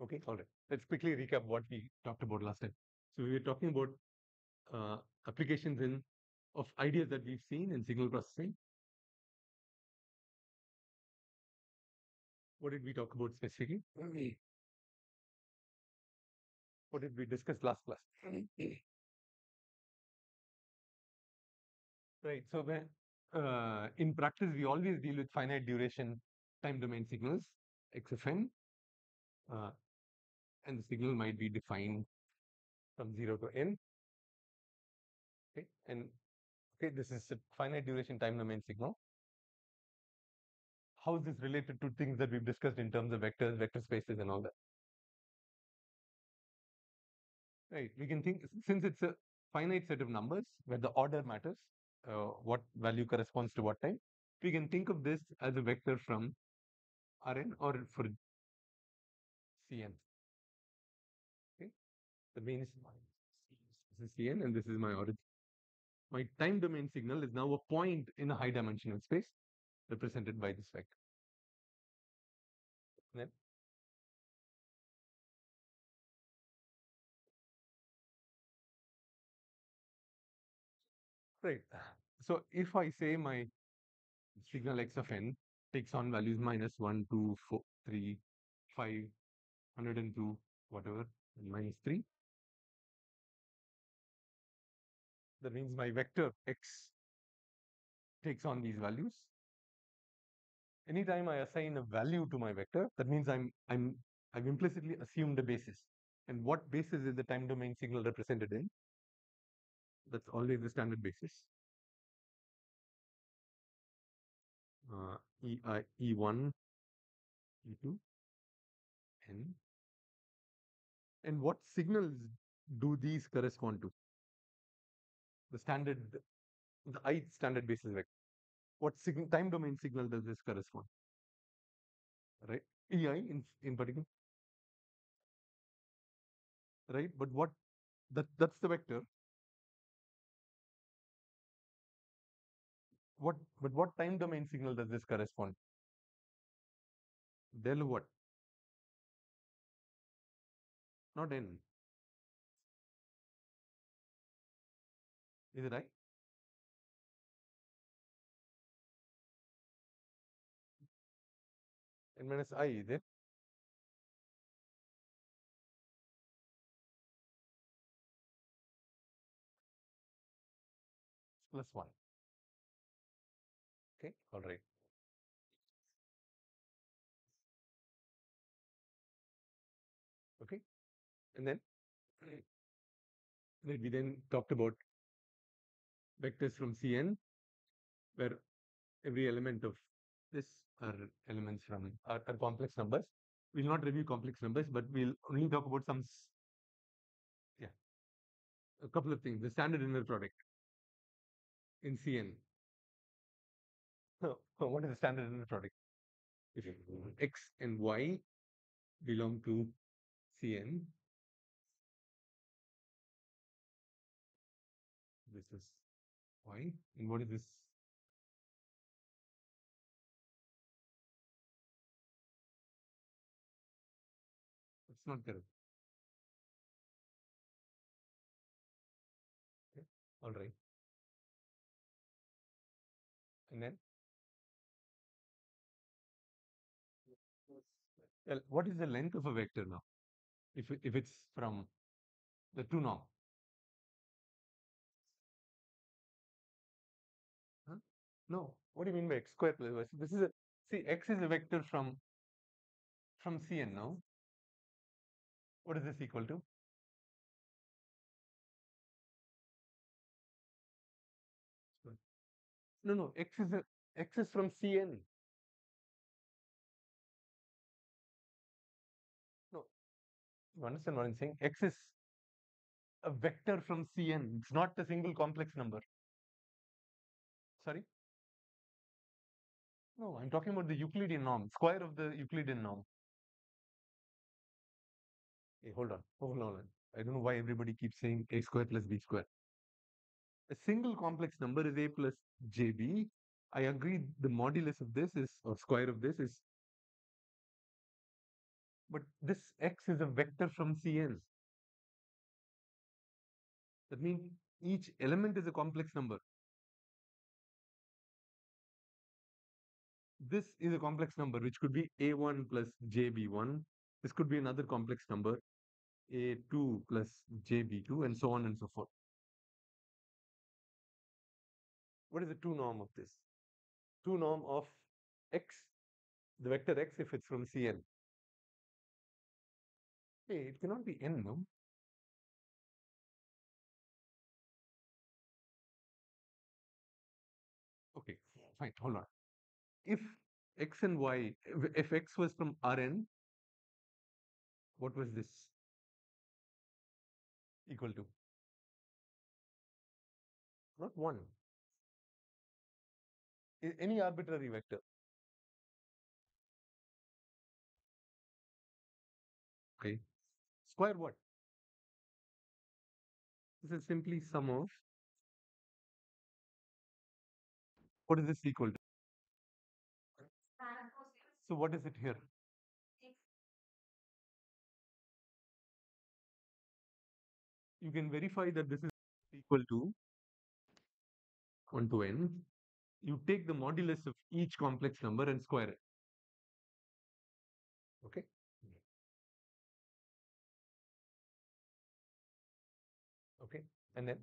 Okay, all right. Let's quickly recap what we talked about last time. So we were talking about uh, applications in of ideas that we've seen in signal processing. What did we talk about specifically? What did we discuss last class? Right. So when uh, in practice, we always deal with finite duration time domain signals, x of n, uh, and the signal might be defined from 0 to n. Okay, and okay, this is a finite duration time domain signal. How is this related to things that we've discussed in terms of vectors, vector spaces, and all that? Right, we can think since it's a finite set of numbers where the order matters, uh, what value corresponds to what time, we can think of this as a vector from Rn or for Cn. That means this is Cn and this is my origin. My time domain signal is now a point in a high dimensional space represented by this vector. Then right. So if I say my signal x of n takes on values minus 1, 2, 4, 3, 5, 102, whatever, and minus 3. That means my vector x takes on these values. Anytime I assign a value to my vector, that means I'm I'm I've implicitly assumed a basis. And what basis is the time domain signal represented in? That's always the standard basis. Uh, EI, E1, E2, N. And what signals do these correspond to? The standard, the i standard basis vector. What time domain signal does this correspond? Right? EI in, in particular. Right? But what that that's the vector. What but what time domain signal does this correspond? Del what? Not n. Is it right? n minus i is it? Plus 1. Okay, all right. Okay, and then we then talked about vectors from Cn, where every element of this are elements from are, are complex numbers. We'll not review complex numbers, but we'll only talk about some. Yeah, a couple of things. The standard inner product in Cn. So, so what is the standard inner product? If x and y belong to Cn, this is y, and what is this? It's not correct. Okay, all right. And then, what is the length of a vector now? If if it's from the two norm. No, what do you mean by x square plus y? So this is a see x is a vector from from Cn now. What is this equal to? No, no, x is a x is from Cn. No, you understand what I'm saying? X is a vector from Cn. It's not a single complex number. Sorry? No, I'm talking about the Euclidean norm, square of the Euclidean norm. Hey, oh, hold on, hold on. I don't know why everybody keeps saying a square plus b square. A single complex number is a plus jb. I agree the modulus of this is, or square of this is But this x is a vector from Cn. That means each element is a complex number. This is a complex number, which could be a1 plus jb1. This could be another complex number, a2 plus jb2, and so on and so forth. What is the 2 norm of this? 2 norm of x, the vector x if it's from Cn. Hey, it cannot be n, no? Okay, fine, hold on. If x and y, if, x was from Rn, what was this equal to? Not 1. A- Any arbitrary vector. Okay. Square what? This is simply sum of what is this equal to? So what is it here? You can verify that this is equal to 1 to n. You take the modulus of each complex number and square it. Okay. Okay. And then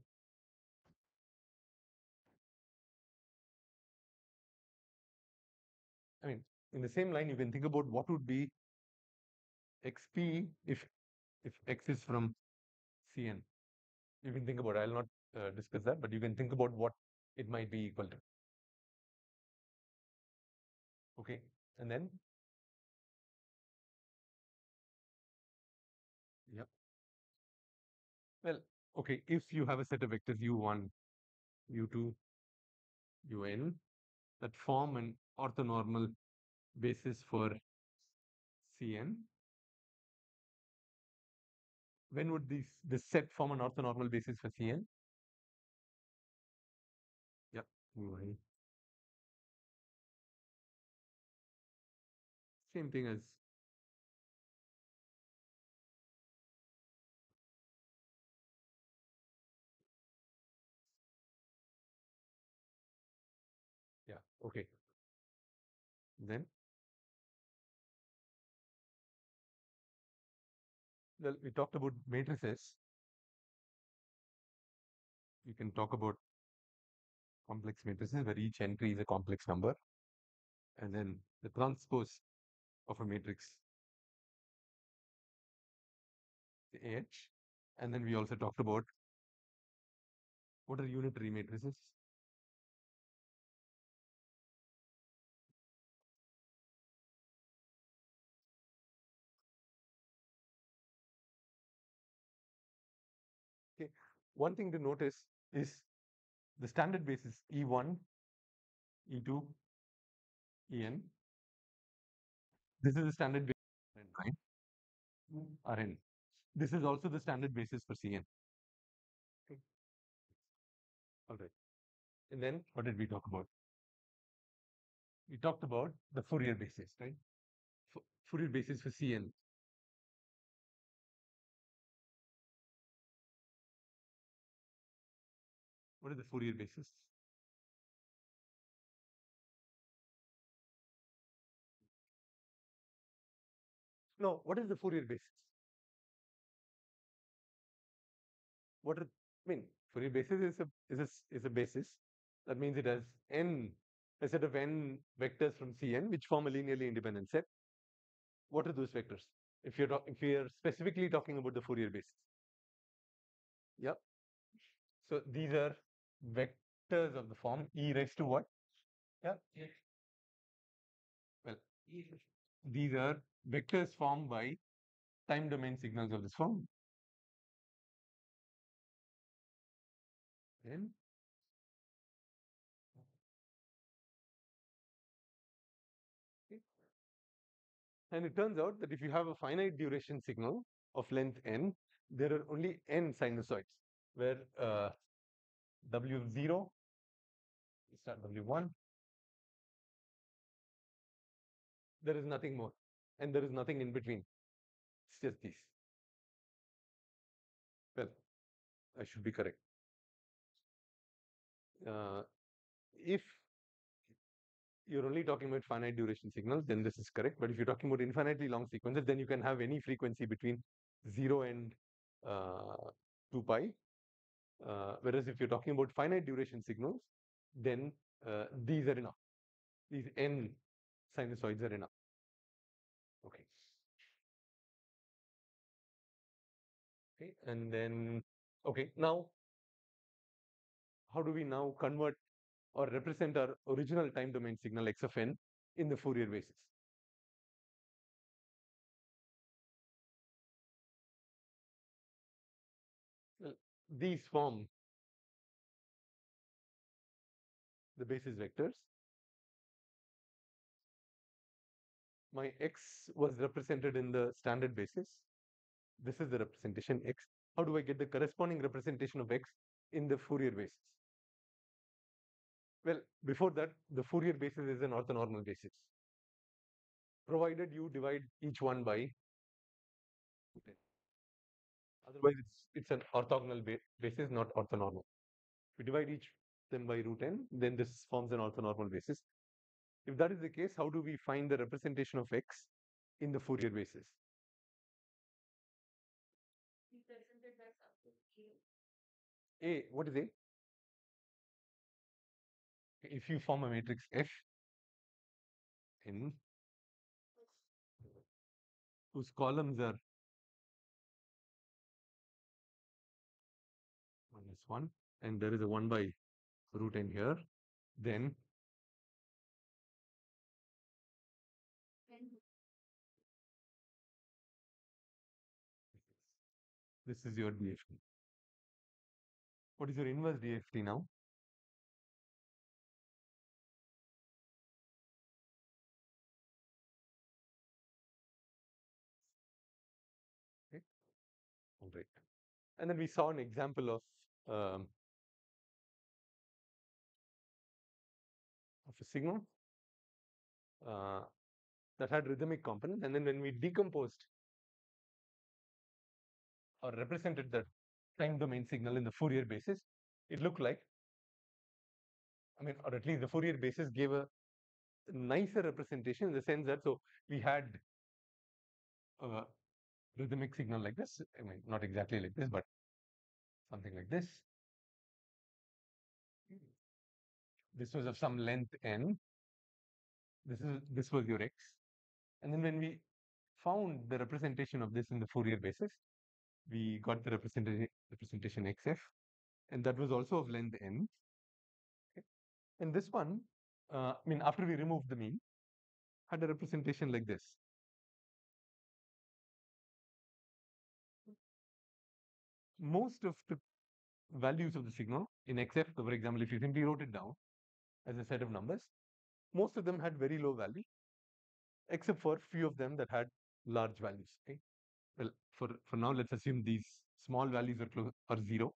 in the same line, you can think about what would be xp if if x is from Cn. You can think about. I'll not uh, discuss that, but you can think about what it might be equal to. Okay, and then yep. Well, okay. If you have a set of vectors u1, u2, un that form an orthonormal basis for Cn, when would this this set form an orthonormal basis for Cn? Yep. Ui. Same thing as yeah. Okay. Well, we talked about matrices. You can talk about complex matrices where each entry is a complex number, and then the transpose of a matrix the H. And then we also talked about what are unitary matrices. Okay. One thing to notice is the standard basis E1, E2, En. This is the standard basis, right? Rn. This is also the standard basis for Cn. Okay. All right. And then what did we talk about? We talked about the Fourier basis, right? F- Fourier basis for Cn. What is the Fourier basis? No, what is the Fourier basis? What are, I mean, Fourier basis is a is a is a basis. That means it has n a set of n vectors from Cn which form a linearly independent set. What are those vectors? If you're if you're specifically talking about the Fourier basis. Yep. So these are vectors of the form e raised to what? Yeah. Well, these are vectors formed by time domain signals of this form. Then. And it turns out that if you have a finite duration signal of length n, there are only n sinusoids where uh, W0 is not W1. There is nothing more, and there is nothing in between. It's just these. Well, I should be correct. Uh, if you're only talking about finite duration signals, then this is correct. But if you're talking about infinitely long sequences, then you can have any frequency between 0 and uh, 2 pi. Uh, whereas if you're talking about finite duration signals, then uh, these are enough. These n sinusoids are enough. Okay. Okay, and then, okay, now, how do we now convert or represent our original time domain signal x of n in the Fourier basis? These form the basis vectors. My x was represented in the standard basis. This is the representation x. How do I get the corresponding representation of x in the Fourier basis? Well, before that, the Fourier basis is an orthonormal basis. Provided you divide each one by 10. Otherwise, it's, it's an orthogonal ba basis, not orthonormal. If we divide each them by root n, then this forms an orthonormal basis. If that is the case, how do we find the representation of x in the Fourier basis? A, what is A? If you form a matrix F in whose columns are 1 and there is a 1 by root n here, then this is your DFT. What is your inverse DFT now? Okay, all right. And then we saw an example of um, of a signal uh, that had rhythmic component. And then when we decomposed or represented the time domain signal in the Fourier basis, it looked like, I mean, or at least the Fourier basis gave a nicer representation in the sense that so we had a rhythmic signal like this. I mean, not exactly like this, but something like this. This was of some length n. This is this was your x. And then when we found the representation of this in the Fourier basis, we got the representation representation xf, and that was also of length n. Okay. And this one, uh, I mean, after we removed the mean, had a representation like this. Most of the values of the signal in xf, for example, if you simply wrote it down as a set of numbers, most of them had very low value, except for few of them that had large values. Okay? Well, for, for now, let's assume these small values are, close, are zero.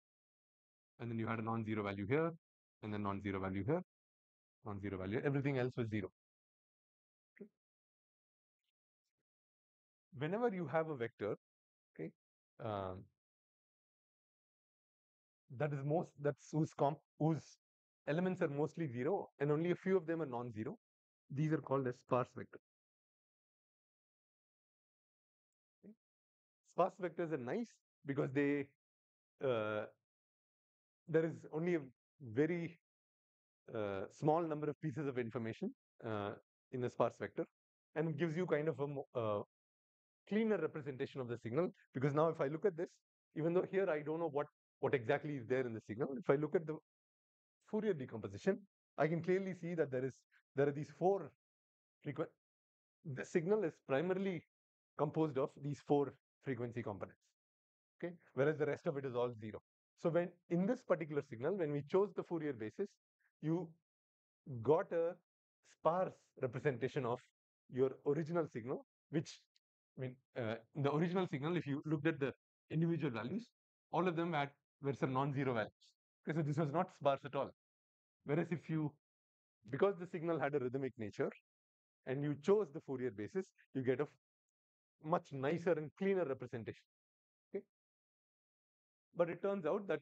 And then you had a non-zero value here, and then non-zero value here, non-zero value. Everything else was zero. Okay. Whenever you have a vector, okay, um, that is most that's whose comp whose elements are mostly zero, and only a few of them are non-zero. These are called as sparse vectors. Sparse vectors are nice because they uh, there is only a very uh, small number of pieces of information uh, in the sparse vector, and it gives you kind of a uh, cleaner representation of the signal. Because now, if I look at this, even though here I don't know what what exactly is there in the signal, if I look at the Fourier decomposition, I can clearly see that there is there are these four frequent. The signal is primarily composed of these four frequency components. Okay, whereas the rest of it is all zero. So when in this particular signal, when we chose the Fourier basis, you got a sparse representation of your original signal, which I mean, uh, the original signal, if you looked at the individual values, all of them had were some non-zero values. Okay, so this was not sparse at all. Whereas if you, because the signal had a rhythmic nature, and you chose the Fourier basis, you get a much nicer and cleaner representation. Okay. But it turns out that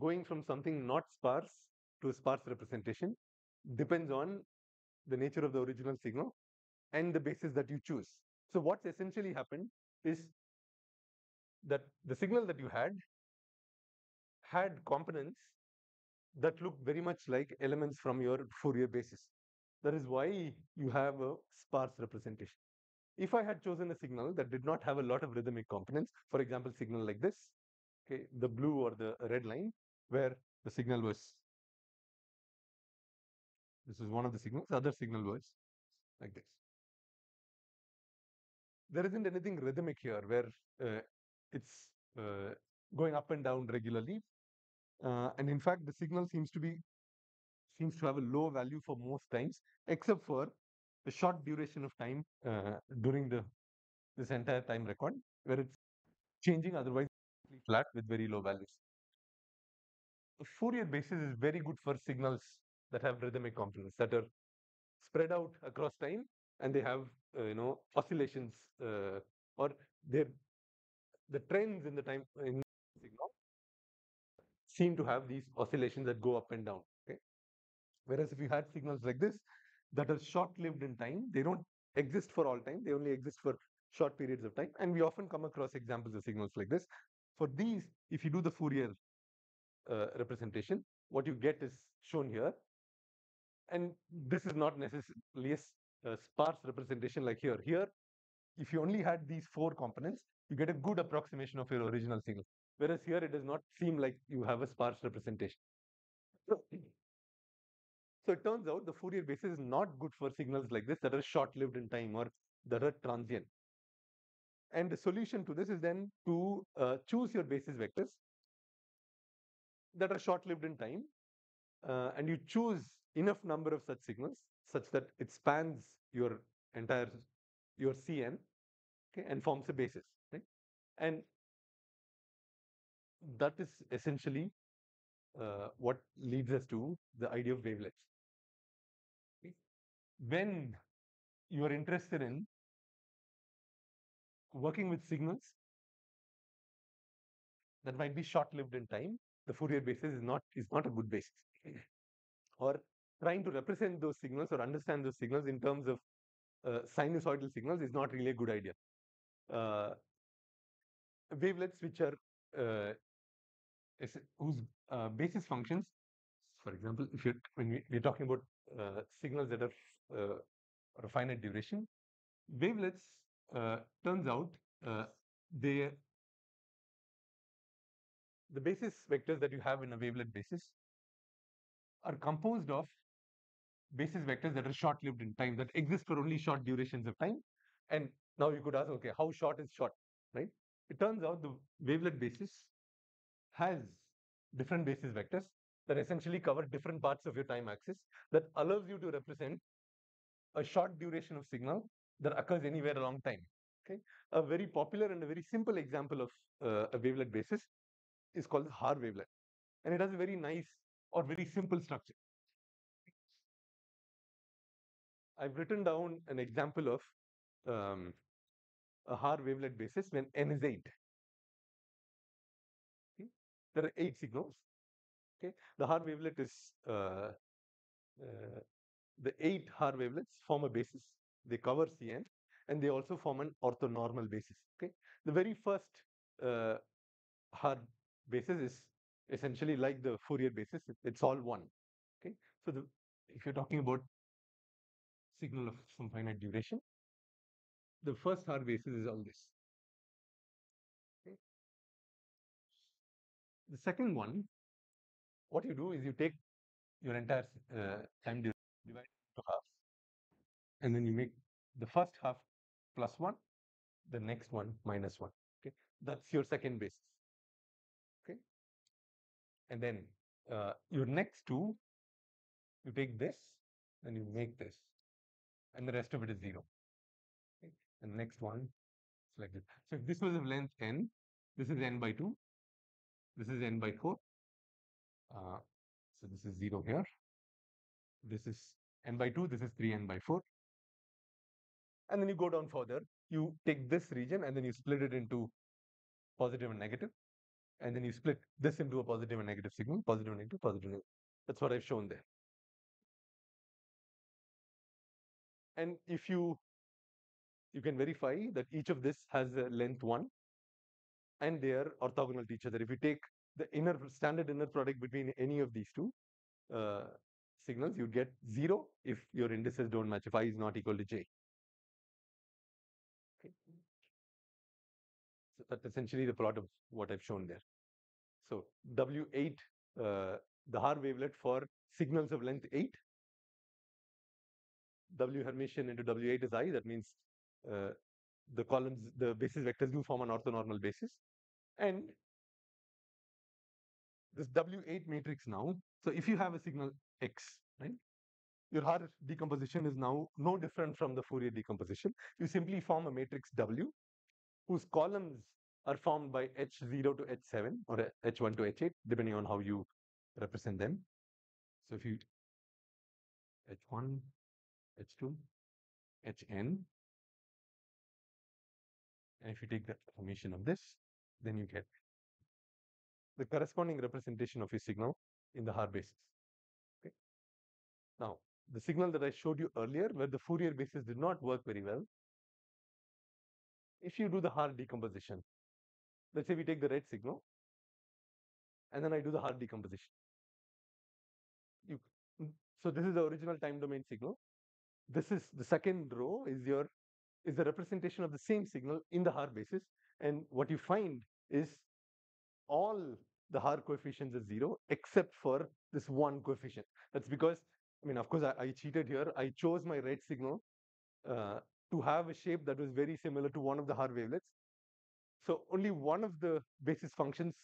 going from something not sparse to a sparse representation depends on the nature of the original signal and the basis that you choose. So what's essentially happened is that the signal that you had had components that look very much like elements from your Fourier basis. That is why you have a sparse representation. If I had chosen a signal that did not have a lot of rhythmic components, for example, signal like this, okay, the blue or the red line, where the signal was, this is one of the signals, the other signal was like this. There isn't anything rhythmic here where uh, it's uh, going up and down regularly. Uh, and in fact, the signal seems to be seems to have a low value for most times, except for the short duration of time uh, during the this entire time record, where it's changing otherwise flat with very low values. The Fourier basis is very good for signals that have rhythmic components that are spread out across time and they have uh, you know oscillations uh, or they the trends in the time in signal seem to have these oscillations that go up and down. Okay, whereas if you had signals like this that are short-lived in time, they don't exist for all time. They only exist for short periods of time, and we often come across examples of signals like this. For these, if you do the Fourier uh, representation, what you get is shown here. And this is not necessarily a, sparse representation like here. Here, if you only had these four components, you get a good approximation of your original signal. Whereas here, it does not seem like you have a sparse representation. So, it turns out the Fourier basis is not good for signals like this that are short-lived in time or that are transient. And the solution to this is then to uh, choose your basis vectors that are short-lived in time, uh, and you choose enough number of such signals such that it spans your entire your Cn, okay, and forms a basis? And that is essentially uh, what leads us to the idea of wavelets. When you are interested in working with signals that might be short-lived in time, the Fourier basis is not is not a good basis. or trying to represent those signals or understand those signals in terms of uh, sinusoidal signals is not really a good idea. Uh, wavelets which are uh, whose uh, basis functions, for example, if you're when we, we're talking about uh, signals that are uh, a finite duration, wavelets turns out they the basis vectors that you have in a wavelet basis are composed of basis vectors that are short-lived in time, that exist for only short durations of time. And now you could ask, okay, how short is short, right? It turns out the wavelet basis has different basis vectors that essentially cover different parts of your time axis that allows you to represent a short duration of signal that occurs anywhere along time. Okay, a very popular and a very simple example of uh, a wavelet basis is called the Haar wavelet, and it has a very nice or very simple structure. I've written down an example of um, a Haar wavelet basis when n is 8. Okay? There are 8 signals. Okay, The Haar wavelet is uh, uh, the 8 Haar wavelets form a basis. They cover Cn and they also form an orthonormal basis. Okay, The very first uh, Haar basis is essentially like the Fourier basis. It's all one. Okay, so the, if you're talking about signal of some finite duration, the first Haar basis is all this. Okay. The second one, what you do is you take your entire uh, time divide into half, and then you make the first half plus one, the next one minus one. Okay, that's your second basis. Okay, and then uh, your next two, you take this and you make this, and the rest of it is zero. And next one is like this. So if this was of length n, this is n by two, this is n by four. Uh, so this is zero here. This is n by two. This is three n by four. And then you go down further, you take this region and then you split it into positive and negative. negative, and then you split this into a positive and negative signal, positive and negative, positive and negative. That's what I've shown there. And if you you can verify that each of this has a length 1 and they are orthogonal to each other. If you take the inner standard inner product between any of these two uh, signals, you get 0 if your indices don't match, if i is not equal to j. Okay. So that's essentially the plot of what I've shown there. So W8, uh, the Haar wavelet for signals of length 8 W Hermitian into W8 is I. That means Uh, the columns, the basis vectors do form an orthonormal basis. And this W8 matrix now, so if you have a signal X, right, your Haar decomposition is now no different from the Fourier decomposition. You simply form a matrix W whose columns are formed by H0 to H7 or H1 to H8, depending on how you represent them. So if you H1, H2, Hn. And if you take the summation of this, then you get the corresponding representation of your signal in the Haar basis. Okay. Now, the signal that I showed you earlier, where the Fourier basis did not work very well, if you do the Haar decomposition, let's say we take the red signal, and then I do the Haar decomposition. You, mm, so this is the original time domain signal this is the second row is your is the representation of the same signal in the Haar basis. And what you find is all the Haar coefficients is zero except for this one coefficient. That's because, I mean, of course, I, I cheated here. I chose my red signal uh, to have a shape that was very similar to one of the Haar wavelets. So only one of the basis functions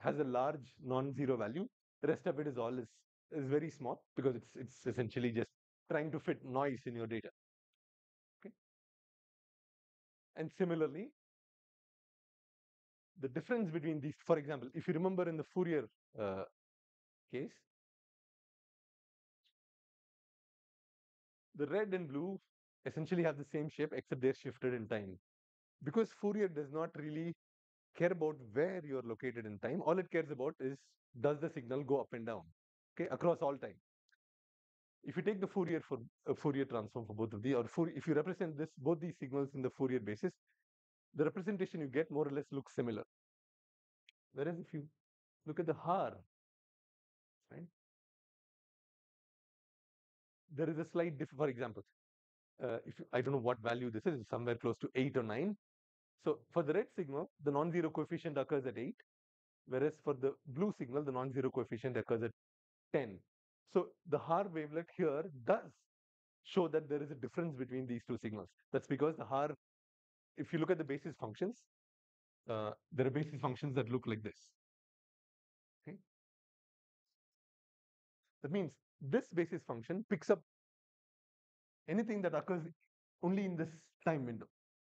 has a large non-zero value. The rest of it is all is, is very small because it's it's essentially just trying to fit noise in your data. And similarly, the difference between these, for example, if you remember in the Fourier uh, case, the red and blue essentially have the same shape except they're shifted in time. Because Fourier does not really care about where you're located in time, all it cares about is does the signal go up and down okay, across all time if you take the Fourier for uh, Fourier transform for both of these, or if you represent this both these signals in the Fourier basis, the representation you get more or less looks similar. Whereas if you look at the Haar, right, there is a slight difference. For example, uh, if you, I don't know what value this is, somewhere close to eight or nine. So for the red signal, the non-zero coefficient occurs at eight, whereas for the blue signal, the non-zero coefficient occurs at 10. So the Haar wavelet here does show that there is a difference between these two signals. That's because the Haar, if you look at the basis functions, uh, there are basis functions that look like this. Okay. That means this basis function picks up anything that occurs only in this time window,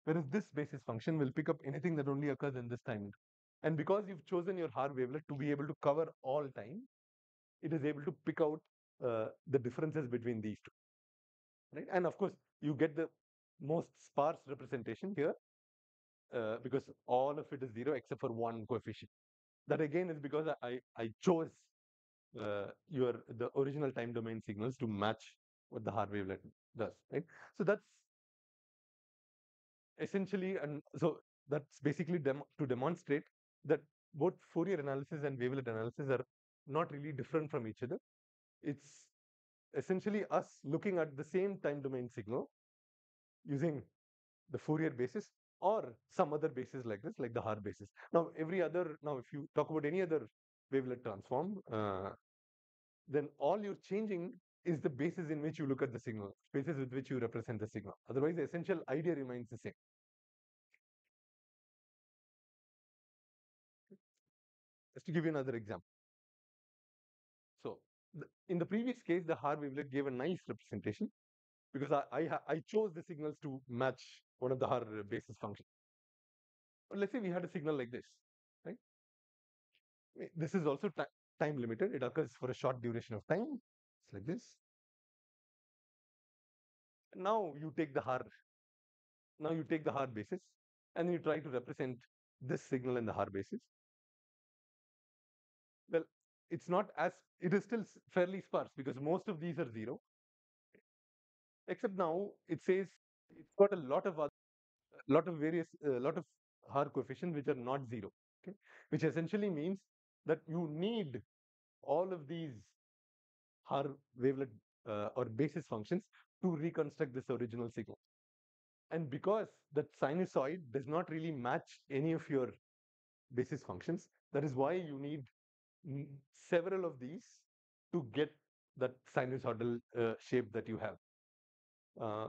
whereas this basis function will pick up anything that only occurs in this time window. And because you've chosen your Haar wavelet to be able to cover all time, it is able to pick out uh, the differences between these two. Right? And of course, you get the most sparse representation here uh, because all of it is zero except for one coefficient. That again is because I, I chose uh, your the original time domain signals to match what the Haar wavelet does. Right? So that's essentially, and so that's basically dem to demonstrate that both Fourier analysis and wavelet analysis are not really different from each other. It's essentially us looking at the same time domain signal using the Fourier basis or some other basis like this, like the Haar basis. Now, every other, now if you talk about any other wavelet transform, uh, then all you're changing is the basis in which you look at the signal, basis with which you represent the signal. Otherwise, the essential idea remains the same. Just to give you another example. In the previous case, the Haar wavelet gave a nice representation because I, I, I chose the signals to match one of the Haar basis functions. But let's say we had a signal like this, right? Eh, this is also time limited. It occurs for a short duration of time. It's like this. Now you take the Haar now you take the Haar basis and you try to represent this signal in the Haar basis. Well, it's not as, it is still fairly sparse because most of these are zero. Except now it says it's got a lot of other, lot of various, uh, lot of Haar coefficients which are not zero, okay? Which essentially means that you need all of these Haar wavelet uh, or basis functions to reconstruct this original signal. And because that sinusoid does not really match any of your basis functions, that is why you need several of these to get that sinusoidal uh, shape that you have. Uh,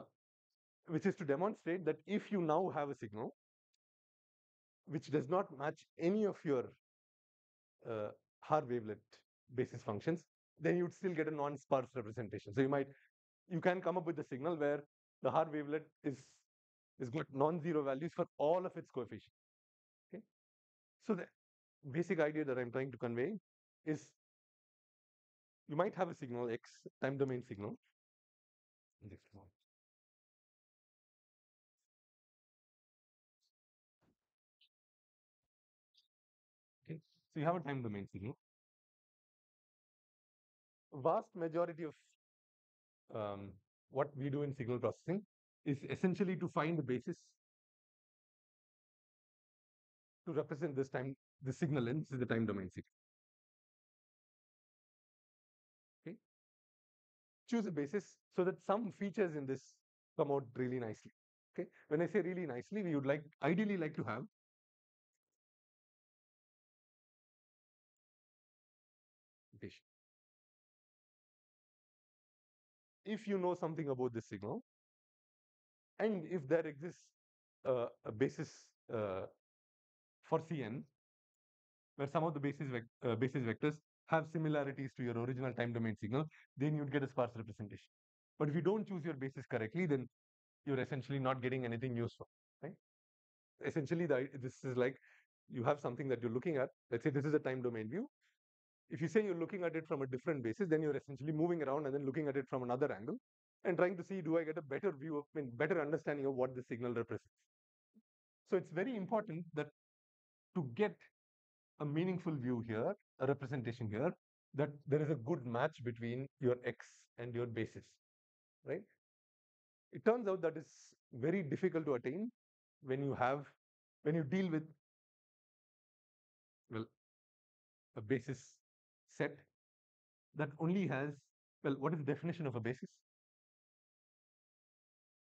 which is to demonstrate that if you now have a signal which does not match any of your uh, Haar wavelet basis functions, then you'd still get a non-sparse representation. So you might, you can come up with a signal where the Haar wavelet is is got non-zero values for all of its coefficients. Okay, so the basic idea that I'm trying to convey is you might have a signal x time domain signal. Okay, so you have a time domain signal vast majority of um, what we do in signal processing is essentially to find the basis to represent this time, the signal in, this is the time domain signal. Okay. Choose a basis so that some features in this come out really nicely. Okay. When I say really nicely, we would like, ideally like to have if you know something about this signal, and if there exists uh, a basis uh, for Cn, where some of the basis, uh, basis vectors have similarities to your original time domain signal, then you'd get a sparse representation. But if you don't choose your basis correctly, then you're essentially not getting anything useful, right? Essentially, the, this is like you have something that you're looking at. Let's say this is a time domain view. If you say you're looking at it from a different basis, then you're essentially moving around and then looking at it from another angle and trying to see, do I get a better view of, I mean, better understanding of what the signal represents? So it's very important that to get a meaningful view here, a representation here, that there is a good match between your x and your basis, right? It turns out that is very difficult to attain when you have, when you deal with, well, a basis set that only has, well, what is the definition of a basis?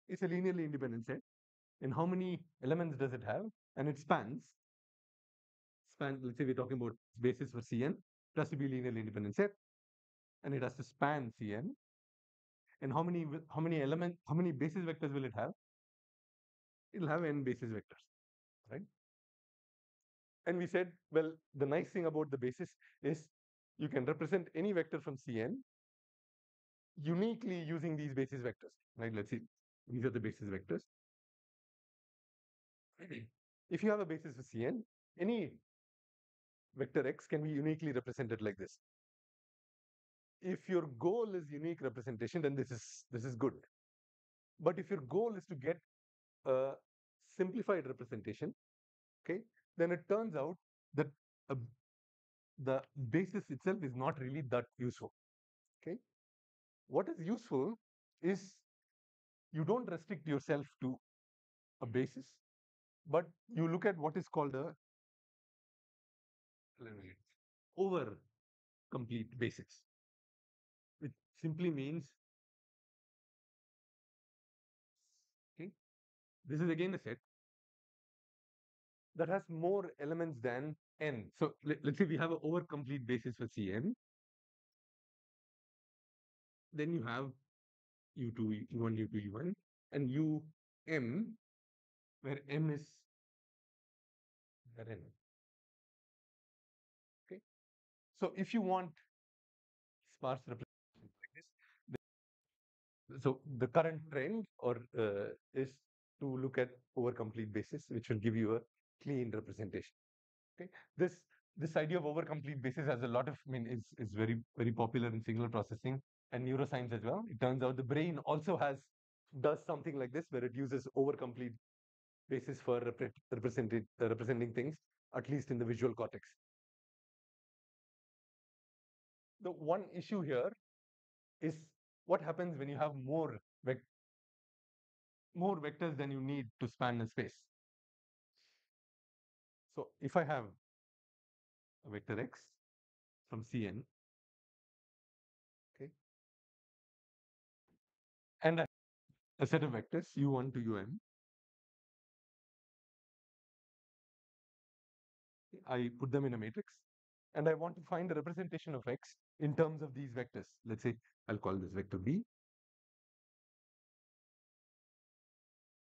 It's a linearly independent set. And how many elements does it have? And it spans, span, let's say we're talking about basis for Cn, it has to be linearly independent set. And it has to span Cn. And how many how many element how many basis vectors will it have? It'll have n basis vectors, right? And we said, well, the nice thing about the basis is you can represent any vector from Cn uniquely using these basis vectors, right? Let's see, these are the basis vectors. If you have a basis for Cn, any vector x can be uniquely represented like this. If your goal is unique representation, then this is this is good. But if your goal is to get a simplified representation, okay, then it turns out that a the basis itself is not really that useful. Okay. What is useful is you don't restrict yourself to a basis, but you look at what is called a over complete basis, which simply means okay. This is again a set that has more elements than n. So let, us say we have an over complete basis for Cn. Then you have U2, U1, U2, U1, and Um, where M is n. So if you want sparse representation like this, so the current trend or uh, is to look at over complete basis, which will give you a clean representation. Okay, this this idea of over complete basis has a lot of I mean is is very very popular in signal processing and neuroscience as well. It turns out the brain also has does something like this where it uses over complete basis for repre representing, uh, representing things, at least in the visual cortex. The one issue here is what happens when you have more more vectors than you need to span a space. So if I have a vector x from Cn, okay, and a, set of vectors u1 to um, I put them in a matrix, and I want to find a representation of x in terms of these vectors. Let's say I'll call this vector b.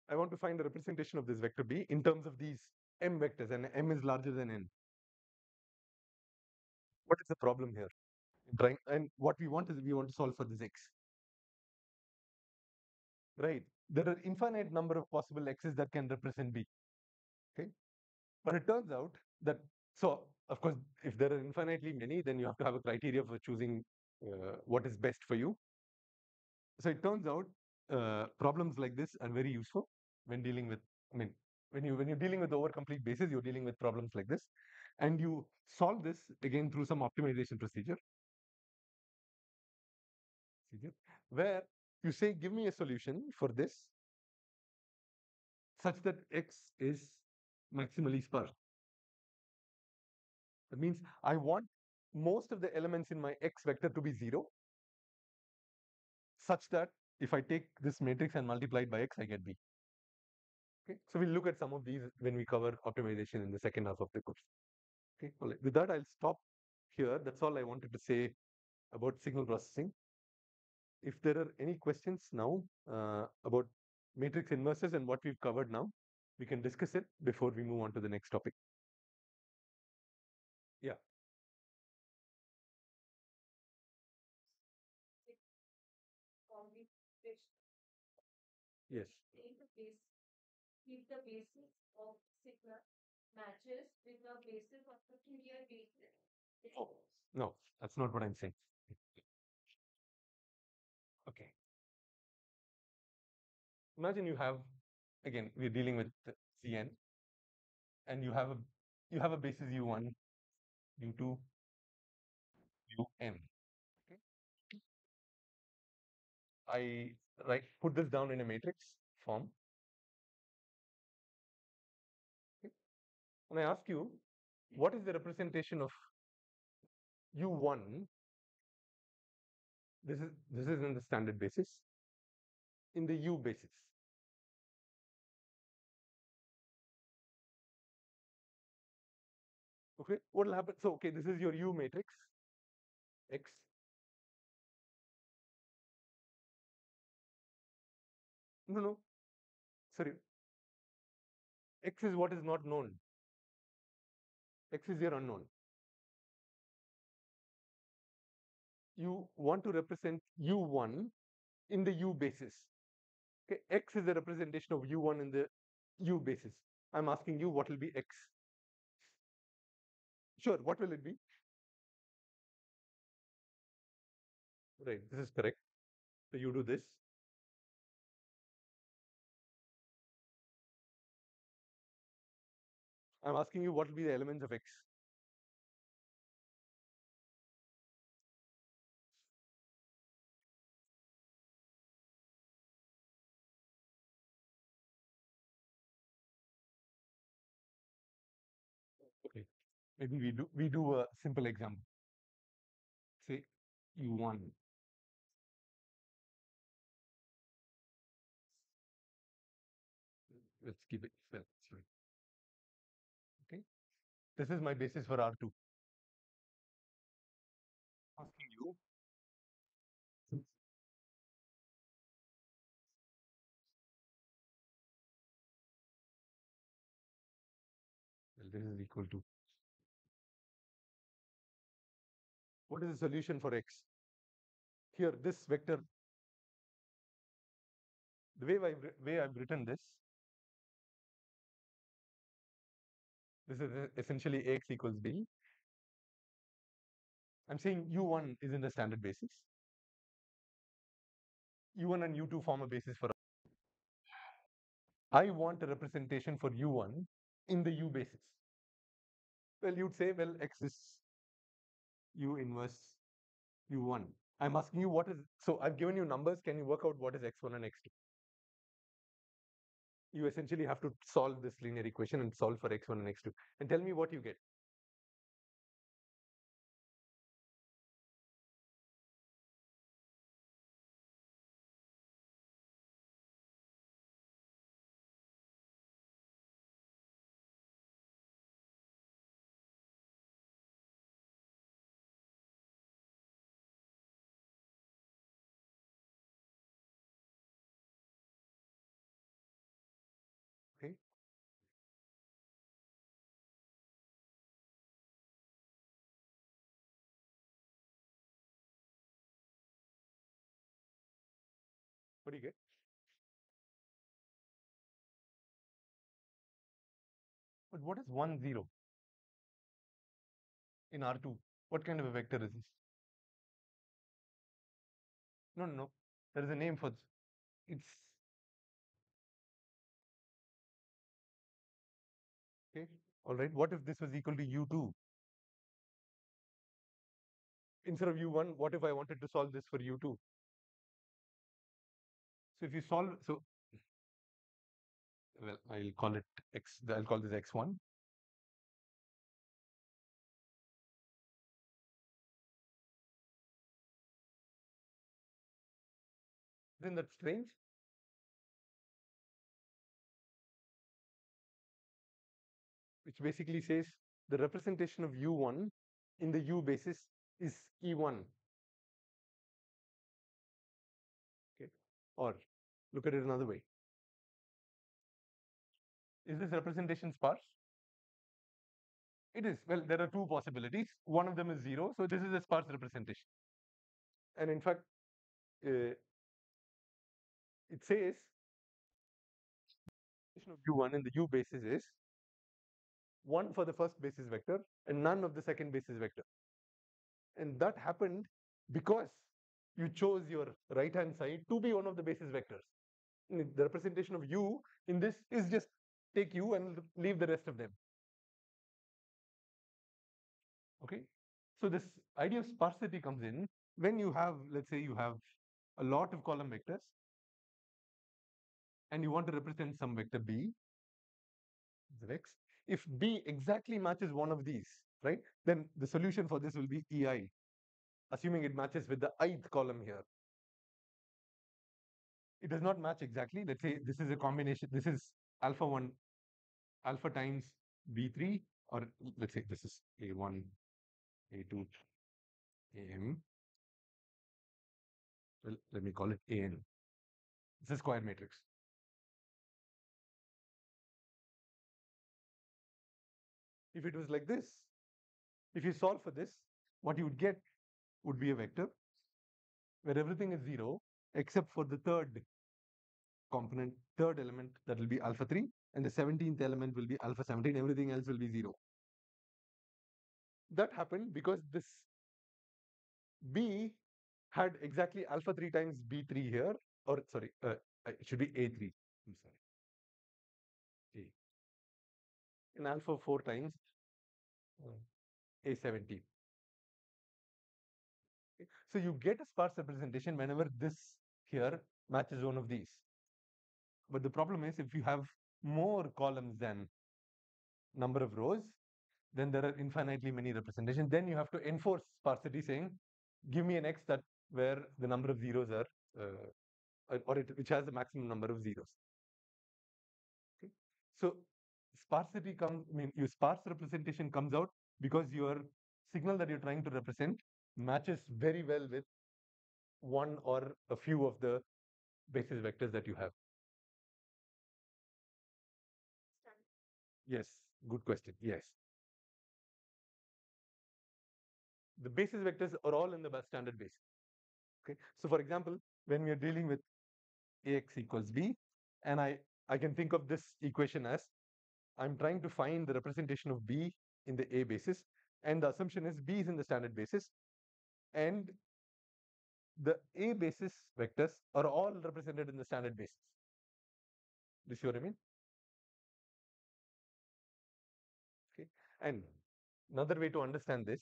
I want to find the representation of this vector b in terms of these m vectors, and m is larger than n. What is the problem here? And what we want is we want to solve for this x. Right. There are infinite number of possible x's that can represent b. Okay. But it turns out that so of course if there are infinitely many, then you have to have a criteria for choosing uh, what is best for you. So it turns out uh, problems like this are very useful when dealing with. I mean, when you when you're dealing with over complete bases, you're dealing with problems like this, and you solve this again through some optimization procedure. Procedure where you say, give me a solution for this such that x is maximally sparse. That means I want most of the elements in my x vector to be 0 such that if I take this matrix and multiply it by x, I get b. Okay, so we'll look at some of these when we cover optimization in the second half of the course. Okay. With that, I'll stop here. That's all I wanted to say about signal processing. If there are any questions now uh, about matrix inverses and what we've covered now, we can discuss it before we move on to the next topic. Yeah. Yes. If the base, if the basis of signal matches with the basis of the Fourier basis. Oh. No, that's not what I'm saying. Okay. Imagine you have, again, we're dealing with Cn, and you have a you have a basis u1, u2, un. Okay. I write put this down in a matrix form. Okay. And I ask you, what is the representation of u1 this is this is in the standard basis in the u basis okay what will happen? So okay this is your u matrix. X. No no. Sorry. X is what is not known. X is your unknown. You want to represent u1 in the u basis. Okay, x is the representation of u1 in the u basis. I'm asking you what will be x. Sure, what will it be? Right, this is correct. So you do this. I'm asking you what will be the elements of x. maybe we do we do a simple example. Say u1 let's keep it well, sorry. Okay, this is my basis for R2. Asking you well, this is equal to what is the solution for x? Here, this vector, the way I've, way I've written this, this is essentially ax equals b. I'm saying u1 is in the standard basis. u1 and u2 form a basis for I want a representation for u1 in the u basis. Well, you'd say, well, x is u inverse u1. I'm asking you what is, so I've given you numbers. Can you work out what is x1 and x2? You essentially have to solve this linear equation and solve for x1 and x2 and tell me what you get. You get? But what is 1, 0 in R2? What kind of a vector is this? No, no, no. There is a name for this. It's okay. All right. What if this was equal to u2? Instead of u1, what if I wanted to solve this for u2? So if you solve, so well, I'll call it x. I'll call this x1. Isn't that strange? Which basically says the representation of u1 in the u basis is e1. Or look at it another way. Is this representation sparse? It is. Well, there are two possibilities. One of them is zero. So this is a sparse representation. And in fact, uh, it says of u1 in the u basis is 1 for the first basis vector and none of the second basis vector. And that happened because you chose your right hand side to be one of the basis vectors. The representation of u in this is just take u and leave the rest of them. Okay. So this idea of sparsity comes in when you have, let's say you have a lot of column vectors and you want to represent some vector b, the. If b exactly matches one of these, right, then the solution for this will be ei, assuming it matches with the ith column here. It does not match exactly. Let's say this is a combination. This is alpha 1, alpha times b3, or let's say this is a1, a2, am. Well, let me call it an. It's a square matrix. If it was like this, if you solve for this, what you would get would be a vector where everything is 0 except for the third component, third element that will be alpha 3 and the 17th element will be alpha 17, everything else will be 0. That happened because this B had exactly alpha 3 times B3 here, or sorry, uh, it should be A3. I'm sorry. A. In alpha 4 times uh, A17. So you get a sparse representation whenever this here matches one of these. But the problem is if you have more columns than number of rows, then there are infinitely many representations. Then you have to enforce sparsity saying, give me an x that where the number of zeros are, uh, or it, which has the maximum number of zeros. Okay. So sparsity comes, I mean, your sparse representation comes out because your signal that you're trying to represent matches very well with one or a few of the basis vectors that you have. Yes, good question. Yes. The basis vectors are all in the standard basis. Okay. So for example, when we are dealing with ax equals b, and I, I can think of this equation as I'm trying to find the representation of b in the a basis, and the assumption is b is in the standard basis, and the a basis vectors are all represented in the standard basis. This you see what I mean? Okay. And another way to understand this,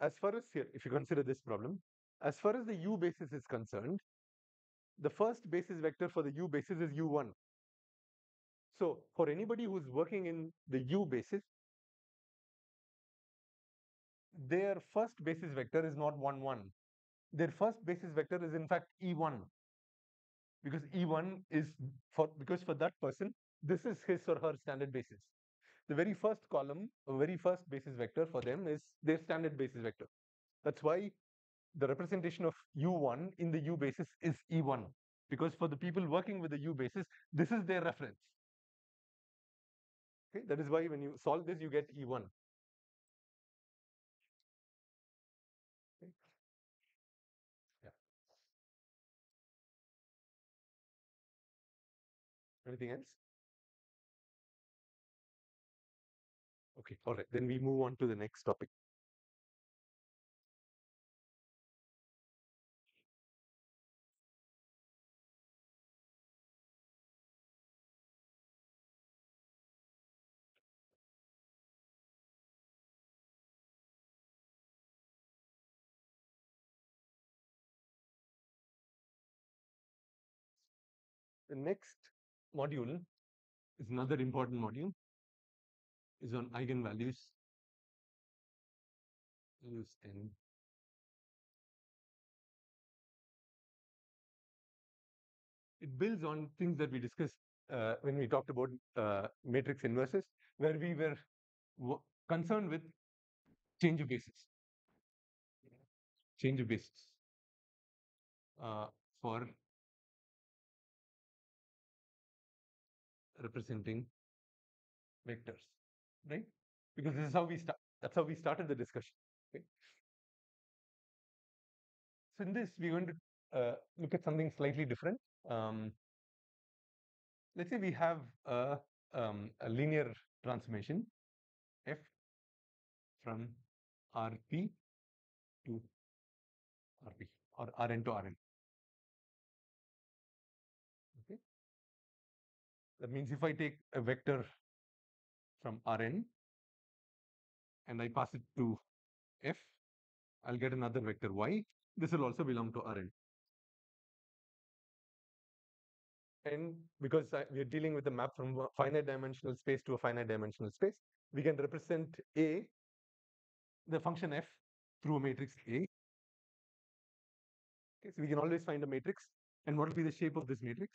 as far as here, if you consider this problem, as far as the u basis is concerned, the first basis vector for the u basis is u1. So for anybody who's working in the u basis, their first basis vector is not 1, 1. Their first basis vector is in fact E1 because E1 is for because for that person, this is his or her standard basis. The very first column, a very first basis vector for them is their standard basis vector. That's why the representation of U1 in the U basis is E1 because for the people working with the U basis, this is their reference. Okay, that is why when you solve this, you get E1. Anything else? Okay, all right. Then we move on to the next topic. The next module is another important module, is on eigenvalues. N. It builds on things that we discussed uh, when we talked about uh, matrix inverses, where we were concerned with change of basis. Change of basis uh, for representing vectors, right? Because this is how we start. That's how we started the discussion. Okay? So in this, we're going to uh, look at something slightly different. Um, let's say we have a, um, a linear transformation f from Rp to Rp or Rn to Rn. That means if I take a vector from Rn and I pass it to F, I'll get another vector y. This will also belong to Rn. And because we are dealing with a map from a finite dimensional space to a finite dimensional space, we can represent A, the function f, through a matrix A. Okay, so we can always find a matrix. And what will be the shape of this matrix?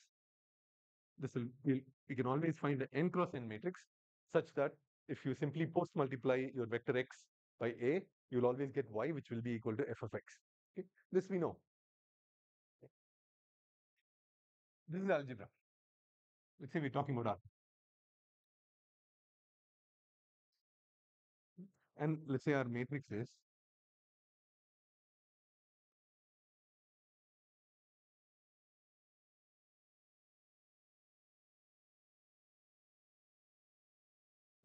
This will we'll, we can always find an n cross n matrix such that if you simply post multiply your vector x by A, you'll always get y, which will be equal to f of x. Okay, this we know. Okay. This is algebra. Let's say we're talking about R. And let's say our matrix is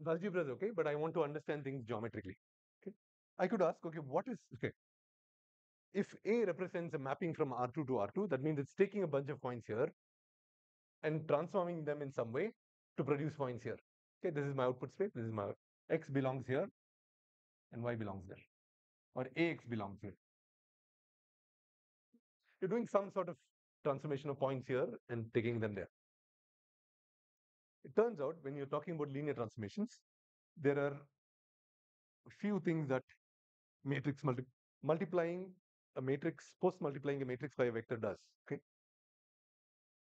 algebra is okay, but I want to understand things geometrically. Okay. I could ask, okay, what is okay? If A represents a mapping from R2 to R2, that means it's taking a bunch of points here and transforming them in some way to produce points here. Okay, this is my output space. This is my x belongs here and y belongs there. Or ax belongs here. You're doing some sort of transformation of points here and taking them there. It turns out when you're talking about linear transformations, there are a few things that matrix multi multiplying a matrix, post multiplying a matrix by a vector does. Okay.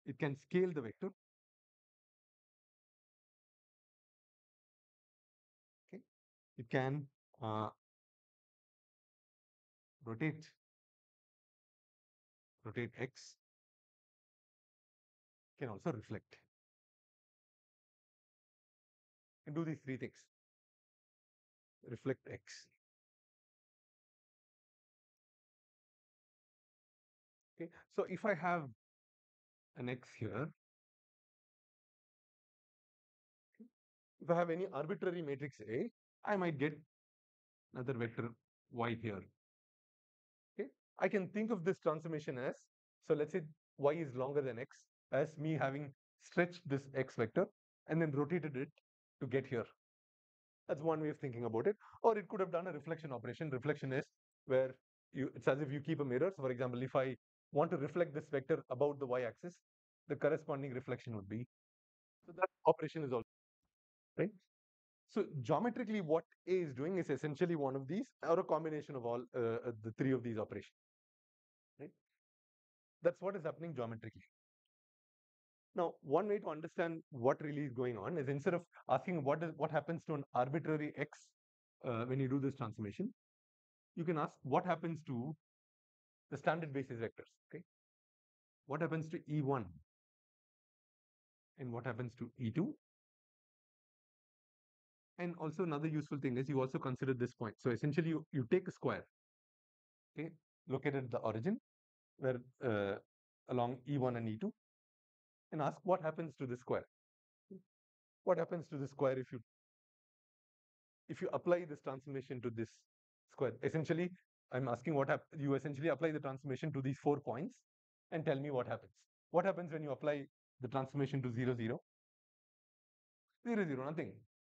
It can scale the vector. Okay. It can uh, rotate rotate x can also reflect can do these three things. Reflect x. Okay so if i have an x here if i have any arbitrary matrix a i might get another vector y here. Okay i can think of this transformation as so let's say y is longer than x as me having stretched this x vector and then rotated it to get here. That's one way of thinking about it. Or it could have done a reflection operation. Reflection is where you it's as if you keep a mirror. So for example, if I want to reflect this vector about the y-axis, the corresponding reflection would be. So that operation is also right. So geometrically, what A is doing is essentially one of these or a combination of all uh, uh, the three of these operations. Right. That's what is happening geometrically. Now, one way to understand what really is going on is instead of asking what is what happens to an arbitrary x uh, when you do this transformation, you can ask what happens to the standard basis vectors. Okay, what happens to e1 and what happens to e2 and also another useful thing is you also consider this point. So essentially you, you take a square, okay, located at the origin where uh, along E1 and E2 and ask what happens to the square. What happens to the square if you if you apply this transformation to this square? Essentially, I'm asking what. You essentially apply the transformation to these four points and tell me what happens. What happens when you apply the transformation to 0, 0? 0, 0, nothing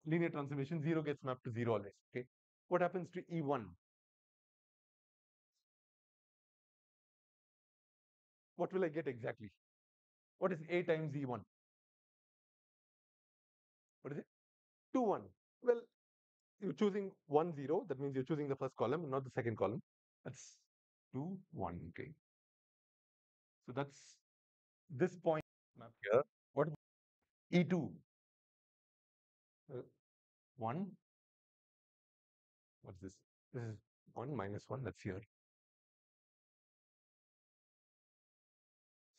linear transformation, 0 gets mapped to 0 always. Okay. What happens to E1? What will I get exactly? What is A times E1? What is it? 2, 1. Well, you're choosing 1, 0. That means you're choosing the first column, not the second column. That's 2, 1. Okay. So that's this point map here. What E2? Uh, 1. What's this? This is 1 minus 1. That's here.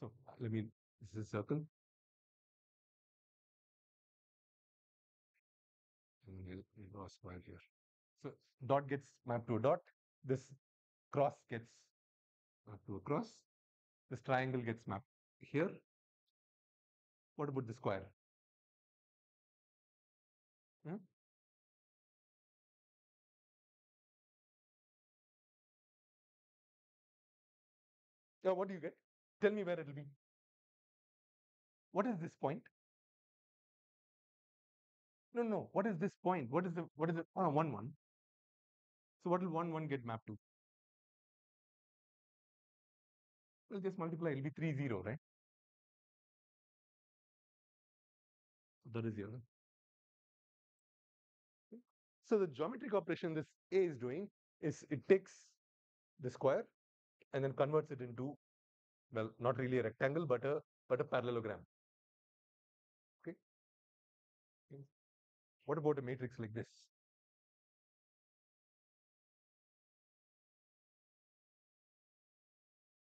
So let me, this is a circle. And a square here. So dot gets mapped to a dot. This cross gets mapped to a cross. This triangle gets mapped here. What about the square? Hmm? Yeah, what do you get? Tell me where it'll be. What is this point? No, no. What is this point? What is the what is it? Ah, one one. So what will one one get mapped to? Well, just multiply. It'll be three zero, right? So that is zero. So the geometric operation this A is doing is it takes the square and then converts it into, well, not really a rectangle, but a but a parallelogram. What about a matrix like this?